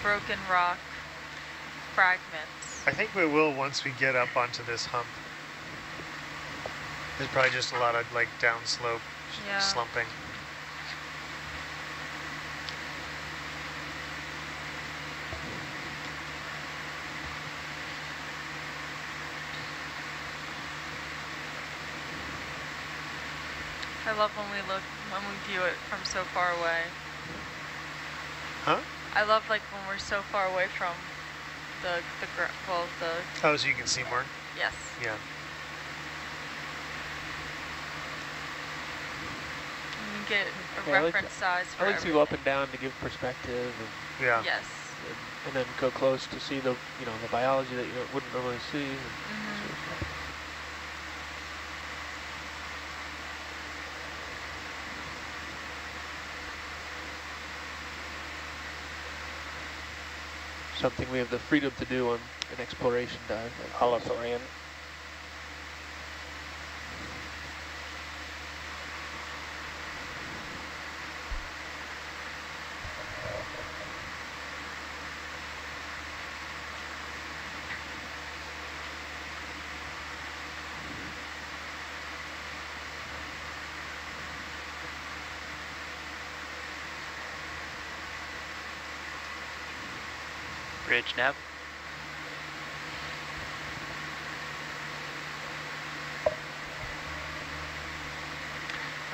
broken rock fragments. I think we will once we get up onto this hump. There's probably just a lot of like downslope Yeah. slumping. I love when we look, when we view it from so far away. Huh? I love like when we're so far away from the, the gr well, the, Oh, so you can see more? yes. Yeah. And you get a Yeah, I like reference size for I like to everything. go up and down to give perspective. And, Yeah. Yes. And, and then go close to see the you know the biology that you wouldn't normally see. and Mhm. sort something we have the freedom to do on an exploration dive. Holothurian. Bridge nav.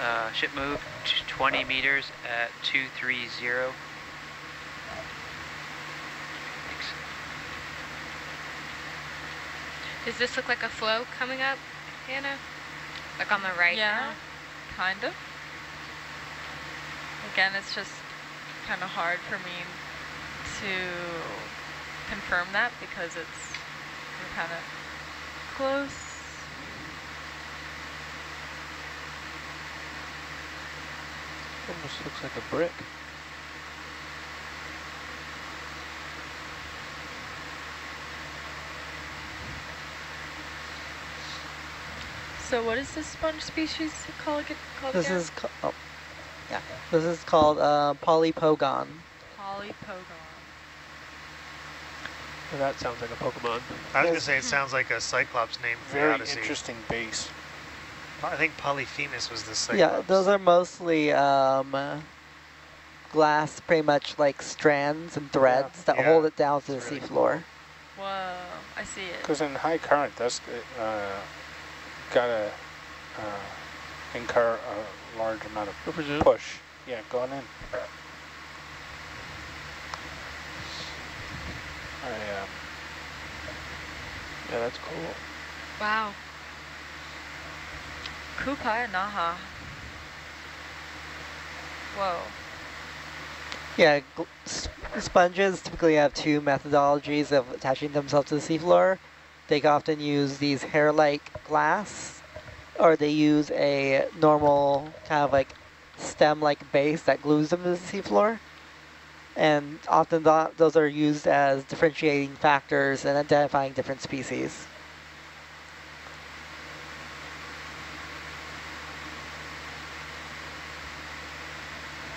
Uh, ship moved 20 meters at 230. Does this look like a flow coming up, Hannah? Like on the right Yeah, now? kind of. Again, it's just kind of hard for me to confirm that because it's kind of close. Almost looks like a brick. So what is this sponge species called, ag- called This again? is ca- oh, yeah. This is called uh, polypogon. Polypogon. Well, that sounds like a Pokemon. I was going to say it sounds like a Cyclops name for Very Odyssey. interesting base. I think Polyphemus was the Cyclops. Yeah, those are mostly um, uh, glass, pretty much like strands and threads that Yeah. hold it down to the seafloor. Whoa, I see it. Because in high current, that's uh, gotta uh, incur a large amount of push. Yeah, going in. I, um, yeah, that's cool. Wow. Kupai Naha. Whoa. Yeah, gl- sponges typically have two methodologies of attaching themselves to the seafloor. They often use these hair-like glass, or they use a normal kind of like stem-like base that glues them to the seafloor. And often th those are used as differentiating factors and identifying different species.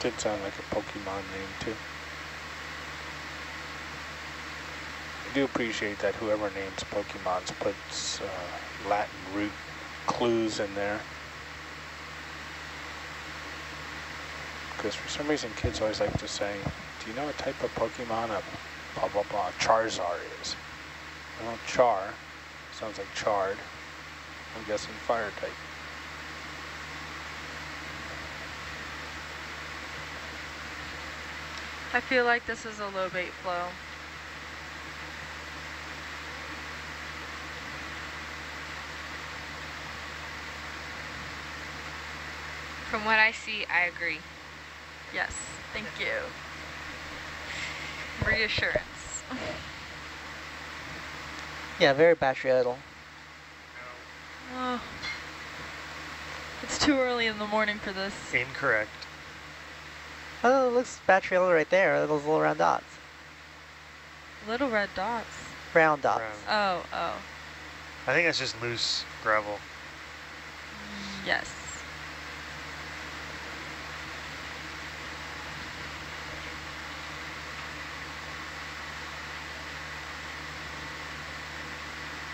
did sound like a Pokemon name too. I do appreciate that whoever names Pokemons puts uh, Latin root clues in there. Because for some reason kids always like to say, do you know what type of Pokemon a blah blah blah Charizard is? Well, Char sounds like charred. I'm guessing fire type. I feel like this is a lobate flow. From what I see, I agree. Yes, thank you. Reassurance. Yeah, very botryoidal. Oh. It's too early in the morning for this. Incorrect. Oh, it looks botryoidal right there, those little round dots. Little red dots. Brown dots. Oh, oh, I think that's just loose gravel. yes.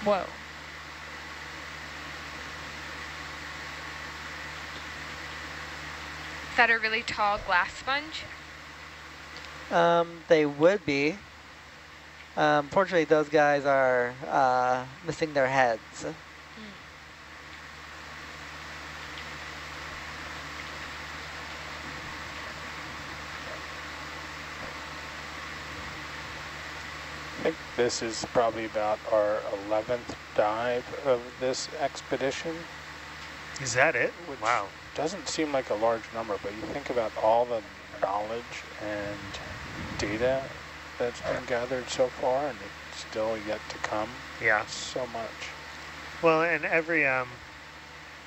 Whoa. Is that a really tall glass sponge? Um, they would be. Um, fortunately, those guys are uh, missing their heads. I this is probably about our 11th dive of this expedition. Is that it? Which wow. Doesn't seem like a large number, but you think about all the knowledge and data that's been gathered so far, and it's still yet to come. Yeah. So much. Well, and every um,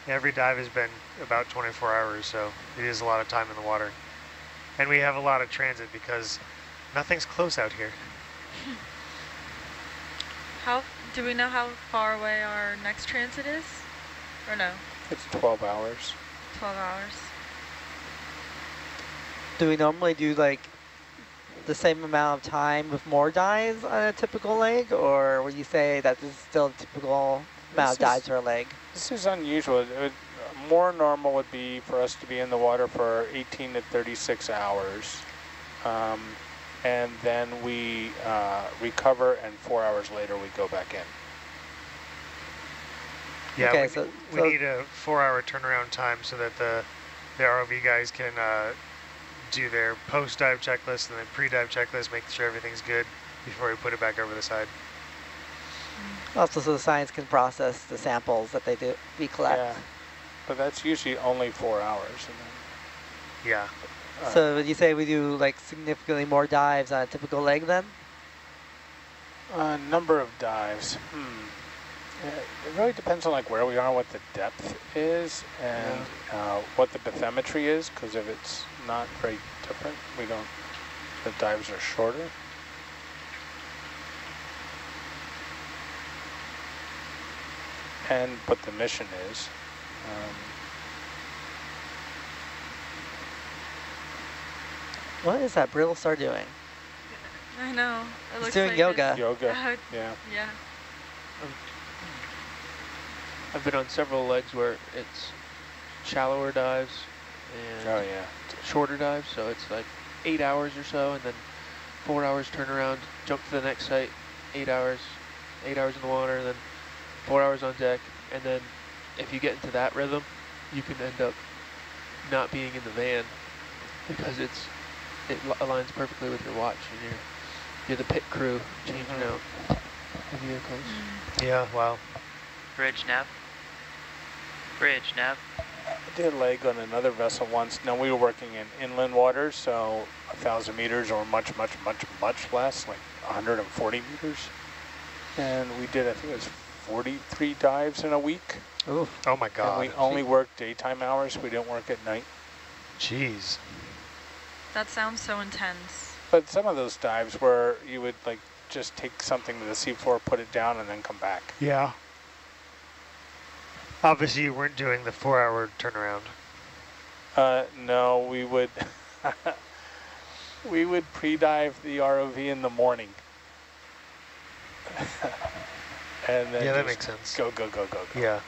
every dive has been about 24 hours, so it is a lot of time in the water. And we have a lot of transit because nothing's close out here. How do we know how far away our next transit is? Or no? It's 12 hours. 12 hours. Do we normally do like the same amount of time with more dives on a typical leg, or would you say that this is still a typical amount This of dives is- per leg? This is unusual. It would, more normal would be for us to be in the water for 18 to 36 hours. Um, and then we uh, recover and four hours later we go back in. Yeah, Okay, we, so- we so- need a four-hour turnaround time so that the the ROV guys can uh, do their post-dive checklist and then pre-dive checklist, make sure everything's good before we put it back over the side. Also, so the science can process the samples that they do we collect. Yeah, but that's usually only four hours. And then, Yeah. So would you say we do like significantly more dives on a typical leg then? Uh, number of dives. Hmm. It really depends on like where we are, what the depth is, and uh, what the bathymetry is. Because if it's not very different, we don't. The dives are shorter. And what the mission is. Um, What is that brittle star doing? I know. It It's looks doing like yoga. Yoga, Uh, yeah. Yeah. I've been on several legs where it's shallower dives and Oh, yeah. shorter dives, so it's like eight hours or so, and then four hours turnaround, jump to the next site, eight hours, eight hours in the water, then four hours on deck, and then if you get into that rhythm, you can end up not being in the van because it's it li- aligns perfectly with your watch, and you're you're the pit crew changing mm-hmm. out the vehicles. Mm-hmm. Yeah. Wow. Bridge nav. Bridge nav. I did a leg on another vessel once. Now we were working in inland waters, so a thousand meters or much, much, much, much less, like 140 meters. And we did, I think it was 43 dives in a week. Ooh. Oh my God. And God. we only worked daytime hours. We didn't work at night. Jeez. That sounds so intense. But some of those dives where you would like just take something to the seafloor, put it down, and then come back. Yeah. Obviously, you weren't doing the four-hour turnaround. Uh, no, we would we would pre-dive the ROV in the morning. and then Yeah, that makes sense. Go, go, go, go, go. Yeah.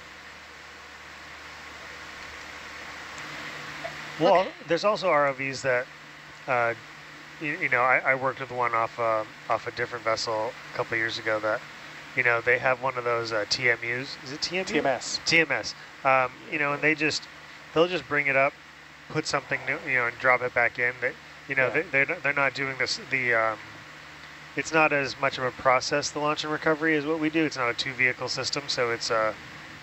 Well, there's also ROVs that, uh, you, you know, I, I worked with one off uh, off a different vessel a couple of years ago that, you know, they have one of those uh, TMUs. Is it TMU? TMS. TMS. Um, you know, and they just they'll just bring it up, put something new, you know, and drop it back in. They, you know, Yeah. they, they're not- they're not doing this. The um, it's not as much of a process the launch and recovery as what we do. It's not a two vehicle system, so it's uh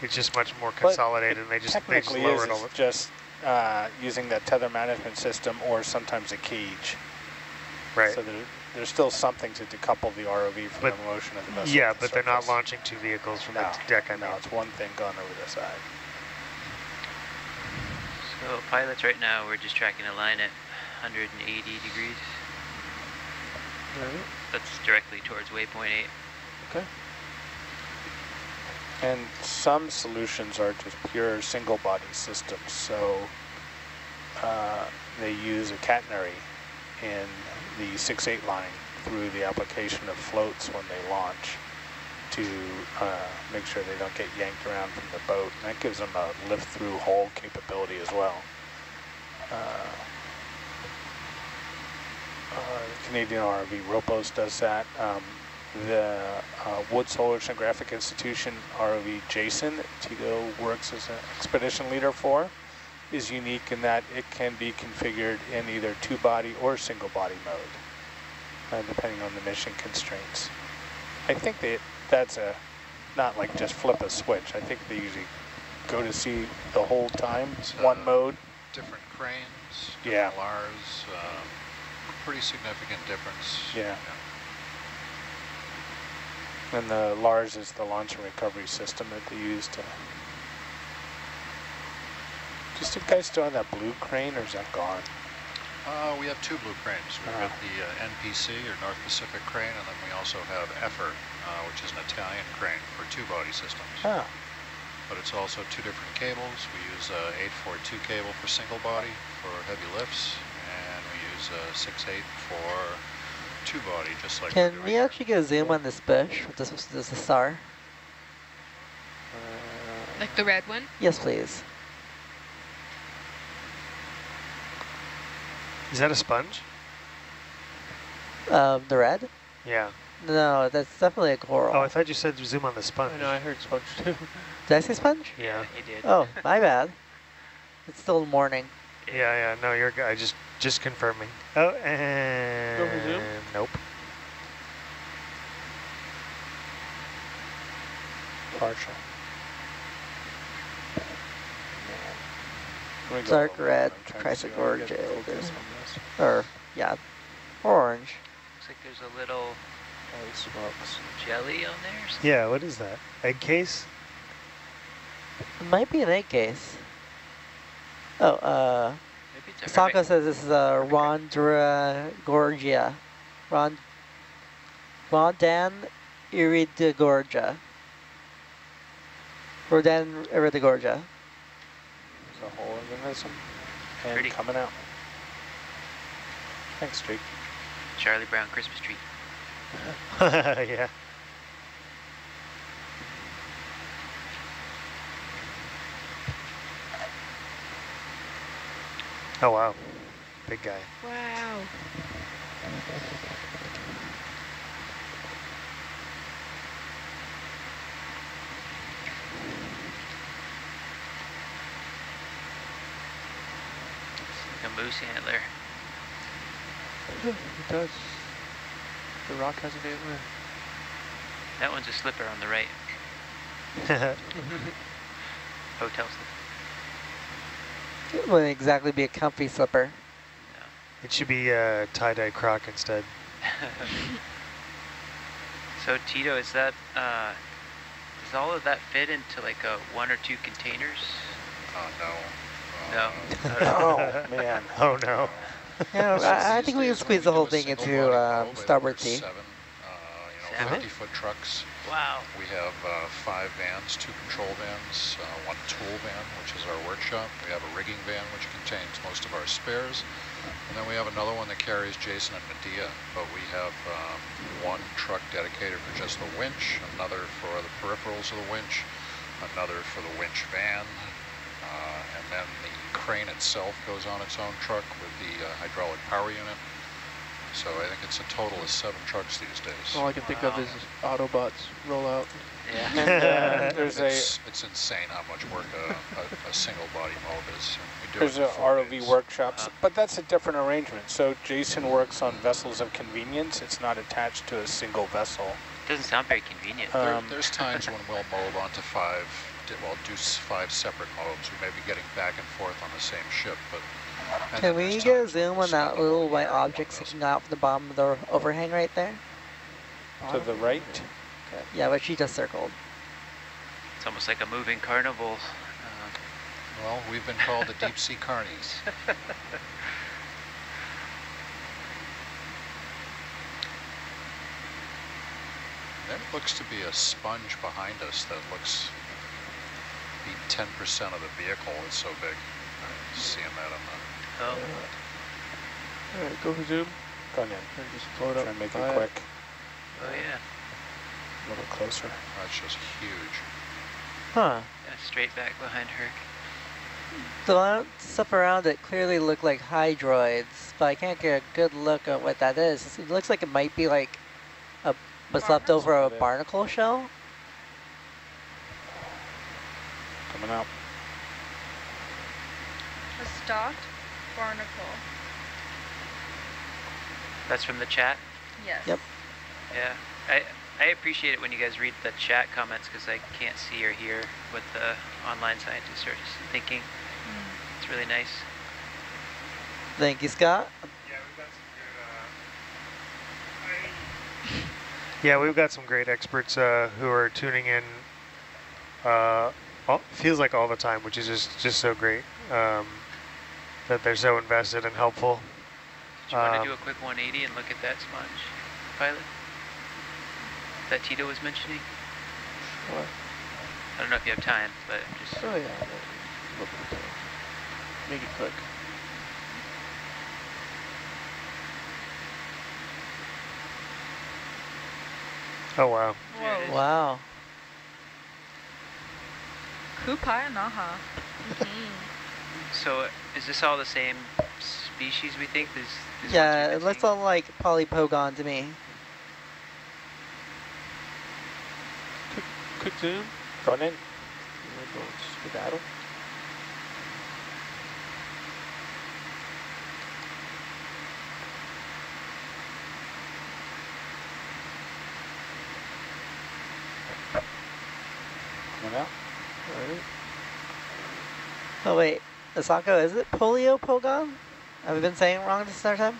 it's just much more consolidated. and they just they just lower is it all. just uh, using that tether management system or sometimes a cage. Right. So there, there's still something to decouple the ROV from But- the motion of the vessel. Yeah, the but they're not launching two vehicles from No, the deck. I no, mean. it's one thing going over the side. So pilots right now, we're just tracking a line at 180 degrees. That's directly towards waypoint 8. Okay. And some solutions are just pure single body systems. So uh, they use a catenary in the 6-8 line through the application of floats when they launch to uh, make sure they don't get yanked around from the boat. And that gives them a lift through hull capability as well. Uh, uh, Canadian RV ROPOS does that. Um, the uh, Woods Hole Oceanographic Institution ROV Jason that Tito works as an expedition leader for is unique in that it can be configured in either two-body or single-body mode, uh, depending on the mission constraints. I think that that's a not like just flip a switch. I think they usually go to sea the whole time, one uh, mode. Different cranes, Yeah. LARS, um, pretty significant difference. Yeah. And the LARS is the launch and recovery system that they use to. Just you guys still have that blue crane, or is that gone? Uh, we have two blue cranes. We've got the uh, NPC, or North Pacific Crane, and then we also have EFFER, uh, which is an Italian crane for two-body systems. Oh. But it's also two different cables. We use uh, 842 cable for single body for heavy lifts, and we use uh, 68 for two body, just like Can we actually get a zoom on this bush with this, this star? Like the red one? Yes, please. Is that a sponge? Um, the red? Yeah. No, that's definitely a coral. Oh, I thought you said zoom on the sponge. I know, I heard sponge too. Did I say sponge? Yeah. you did. Oh, my bad. It's still morning. Yeah, yeah, no, you're good. I just, just confirming. Oh, and zoom? nope. Partial. Let me go Dark red, I'm trying to see how I get Chrysogorgia. focus on this. Or, yeah, orange. Looks like there's a little Holy smokes. jelly on there or something. Yeah, what is that? Egg case? It might be an egg case. Oh, uh, Maybe it's a Saka hermit. says this is a Rondragorgia. Ron, Rondan iridogorgia. Rhodaniridogorgia. There's a whole organism. And Pretty. coming out. Thanks, Jake. Charlie Brown Christmas tree. yeah. Oh, wow. Big guy. Wow. Like a moose antler. it does. The rock has an antler. That one's a slipper on the right. Hotel slipper. It wouldn't exactly be a comfy slipper. No. It should be uh, tie-dye croc instead. So Tito, is that, uh, does all of that fit into like a one or two containers? Uh, no. No. Oh, man. Oh, no. Yeah, I, I think we can squeeze the whole thing into single-body um, starboard there's sea. Seven, uh, you know, Seven? 50-foot trucks. Wow. We have uh, five vans, two control vans, uh, one tool van, which is our workshop. We have a rigging van, which contains most of our spares. And then we have another one that carries Jason and Medea. But we have um, one truck dedicated for just the winch, another for the peripherals of the winch, another for the winch van, uh, and then the crane itself goes on its own truck with the uh, hydraulic power unit. So I think it's a total of seven trucks these days. All I can think of is Autobots roll out. Yeah. And uh, there's a it's, it's insane how much work a, a, a single body mold is. We do there's a ROV days. workshops, but that's a different arrangement. So Jason works on vessels of convenience. It's not attached to a single vessel. Doesn't sound very convenient. There, Um, there's times when we'll mold onto five, well, do five separate mobs. We may be getting back and forth on the same ship, but. And Can we there's get a zoom on that little white day on one object sticking out from the bottom of the overhang right there? To the right. Yeah, but she just circled. It's almost like a moving carnival. Uh, Well, we've been called the deep sea carnies. There looks to be a sponge behind us that looks be 10% of the vehicle. It's so big. I see him at him. Oh, All right, go for zoom. Go ahead. And just pull it Try up. and make it quick. oh yeah. A little closer. Oh, That's just huge. Huh. yeah. Straight back behind her. The lot- stuff around it clearly look like hydroids, but I can't get a good look at what that is. It looks like it might be like a what's left over a barnacle shell. Coming out. A stalked barnacle. That's from the chat. Yes. Yep. Yeah. I I appreciate it when you guys read the chat comments because I can't see or hear what the online scientists are just thinking. It's really nice. Thank you, Scott. Yeah, we've got some great experts uh, who are tuning in. Uh, all, feels like all the time, which is just just so great. Um, that they're so invested and helpful. Do you want Um, to do a quick 180 and look at that sponge, pilot? That Tito was mentioning? What? I don't know if you have time, but I'm just... Oh yeah, look at that. Make it quick. Oh wow. Whoa. Wow. Kupaianaha. So is this all the same species we think? These, these Yeah, it looks all like polypogon to me. Quick, quick zoom. Going in. And then go skedaddle. Coming out. Alright. Oh wait, Asako, is it poliopogon? Have we been saying it wrong this entire time?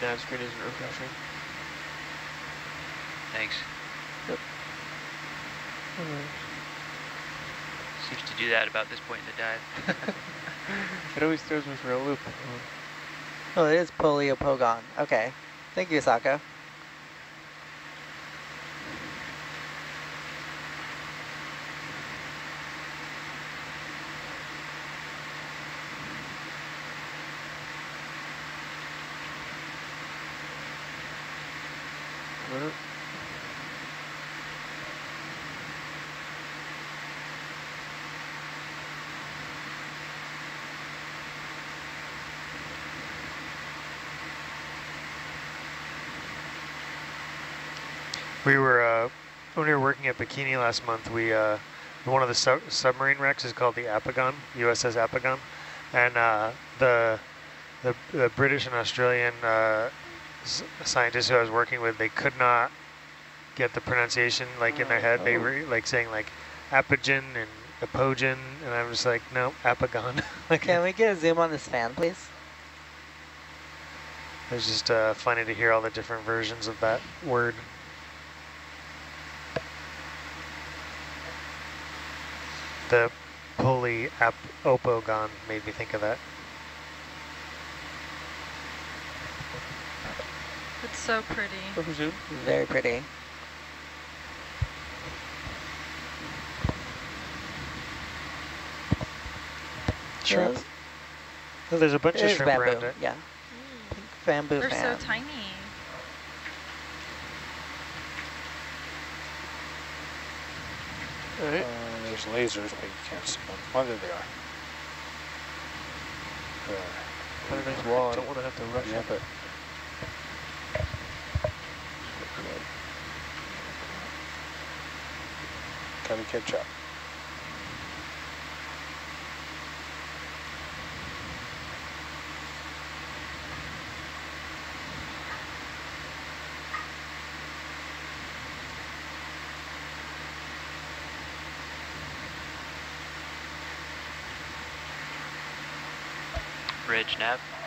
The nav screen isn't refreshing. Thanks. Yep. Seems to do that about this point in the dive. It always throws me for a loop. Oh, it is poliopogon. Okay. Thank you, Asako. We were, uh, when we were working at Bikini last month, we, uh, one of the sub submarine wrecks is called the Apogon, USS Apogon. And uh, the, the, the British and Australian uh, scientists who I was working with, they could not get the pronunciation like in their head. They were like saying like apogen and apogen, and I'm just like, no, Apogon. like, Can we get a zoom on this fan, please? it was just uh, funny to hear all the different versions of that word. The pulley ap opogon made me think of that. It's so pretty. Very pretty. Shrimp. Those- Oh, there's a bunch it of shrimp bamboo, around it. Yeah. Pink bamboo They're fan. so tiny. Alright. Uh, there's lasers, but you can't see them. Oh, there they are. A nice wall. I don't want to have to rush Yeah. up it. Gotta catch up. Bridge nav.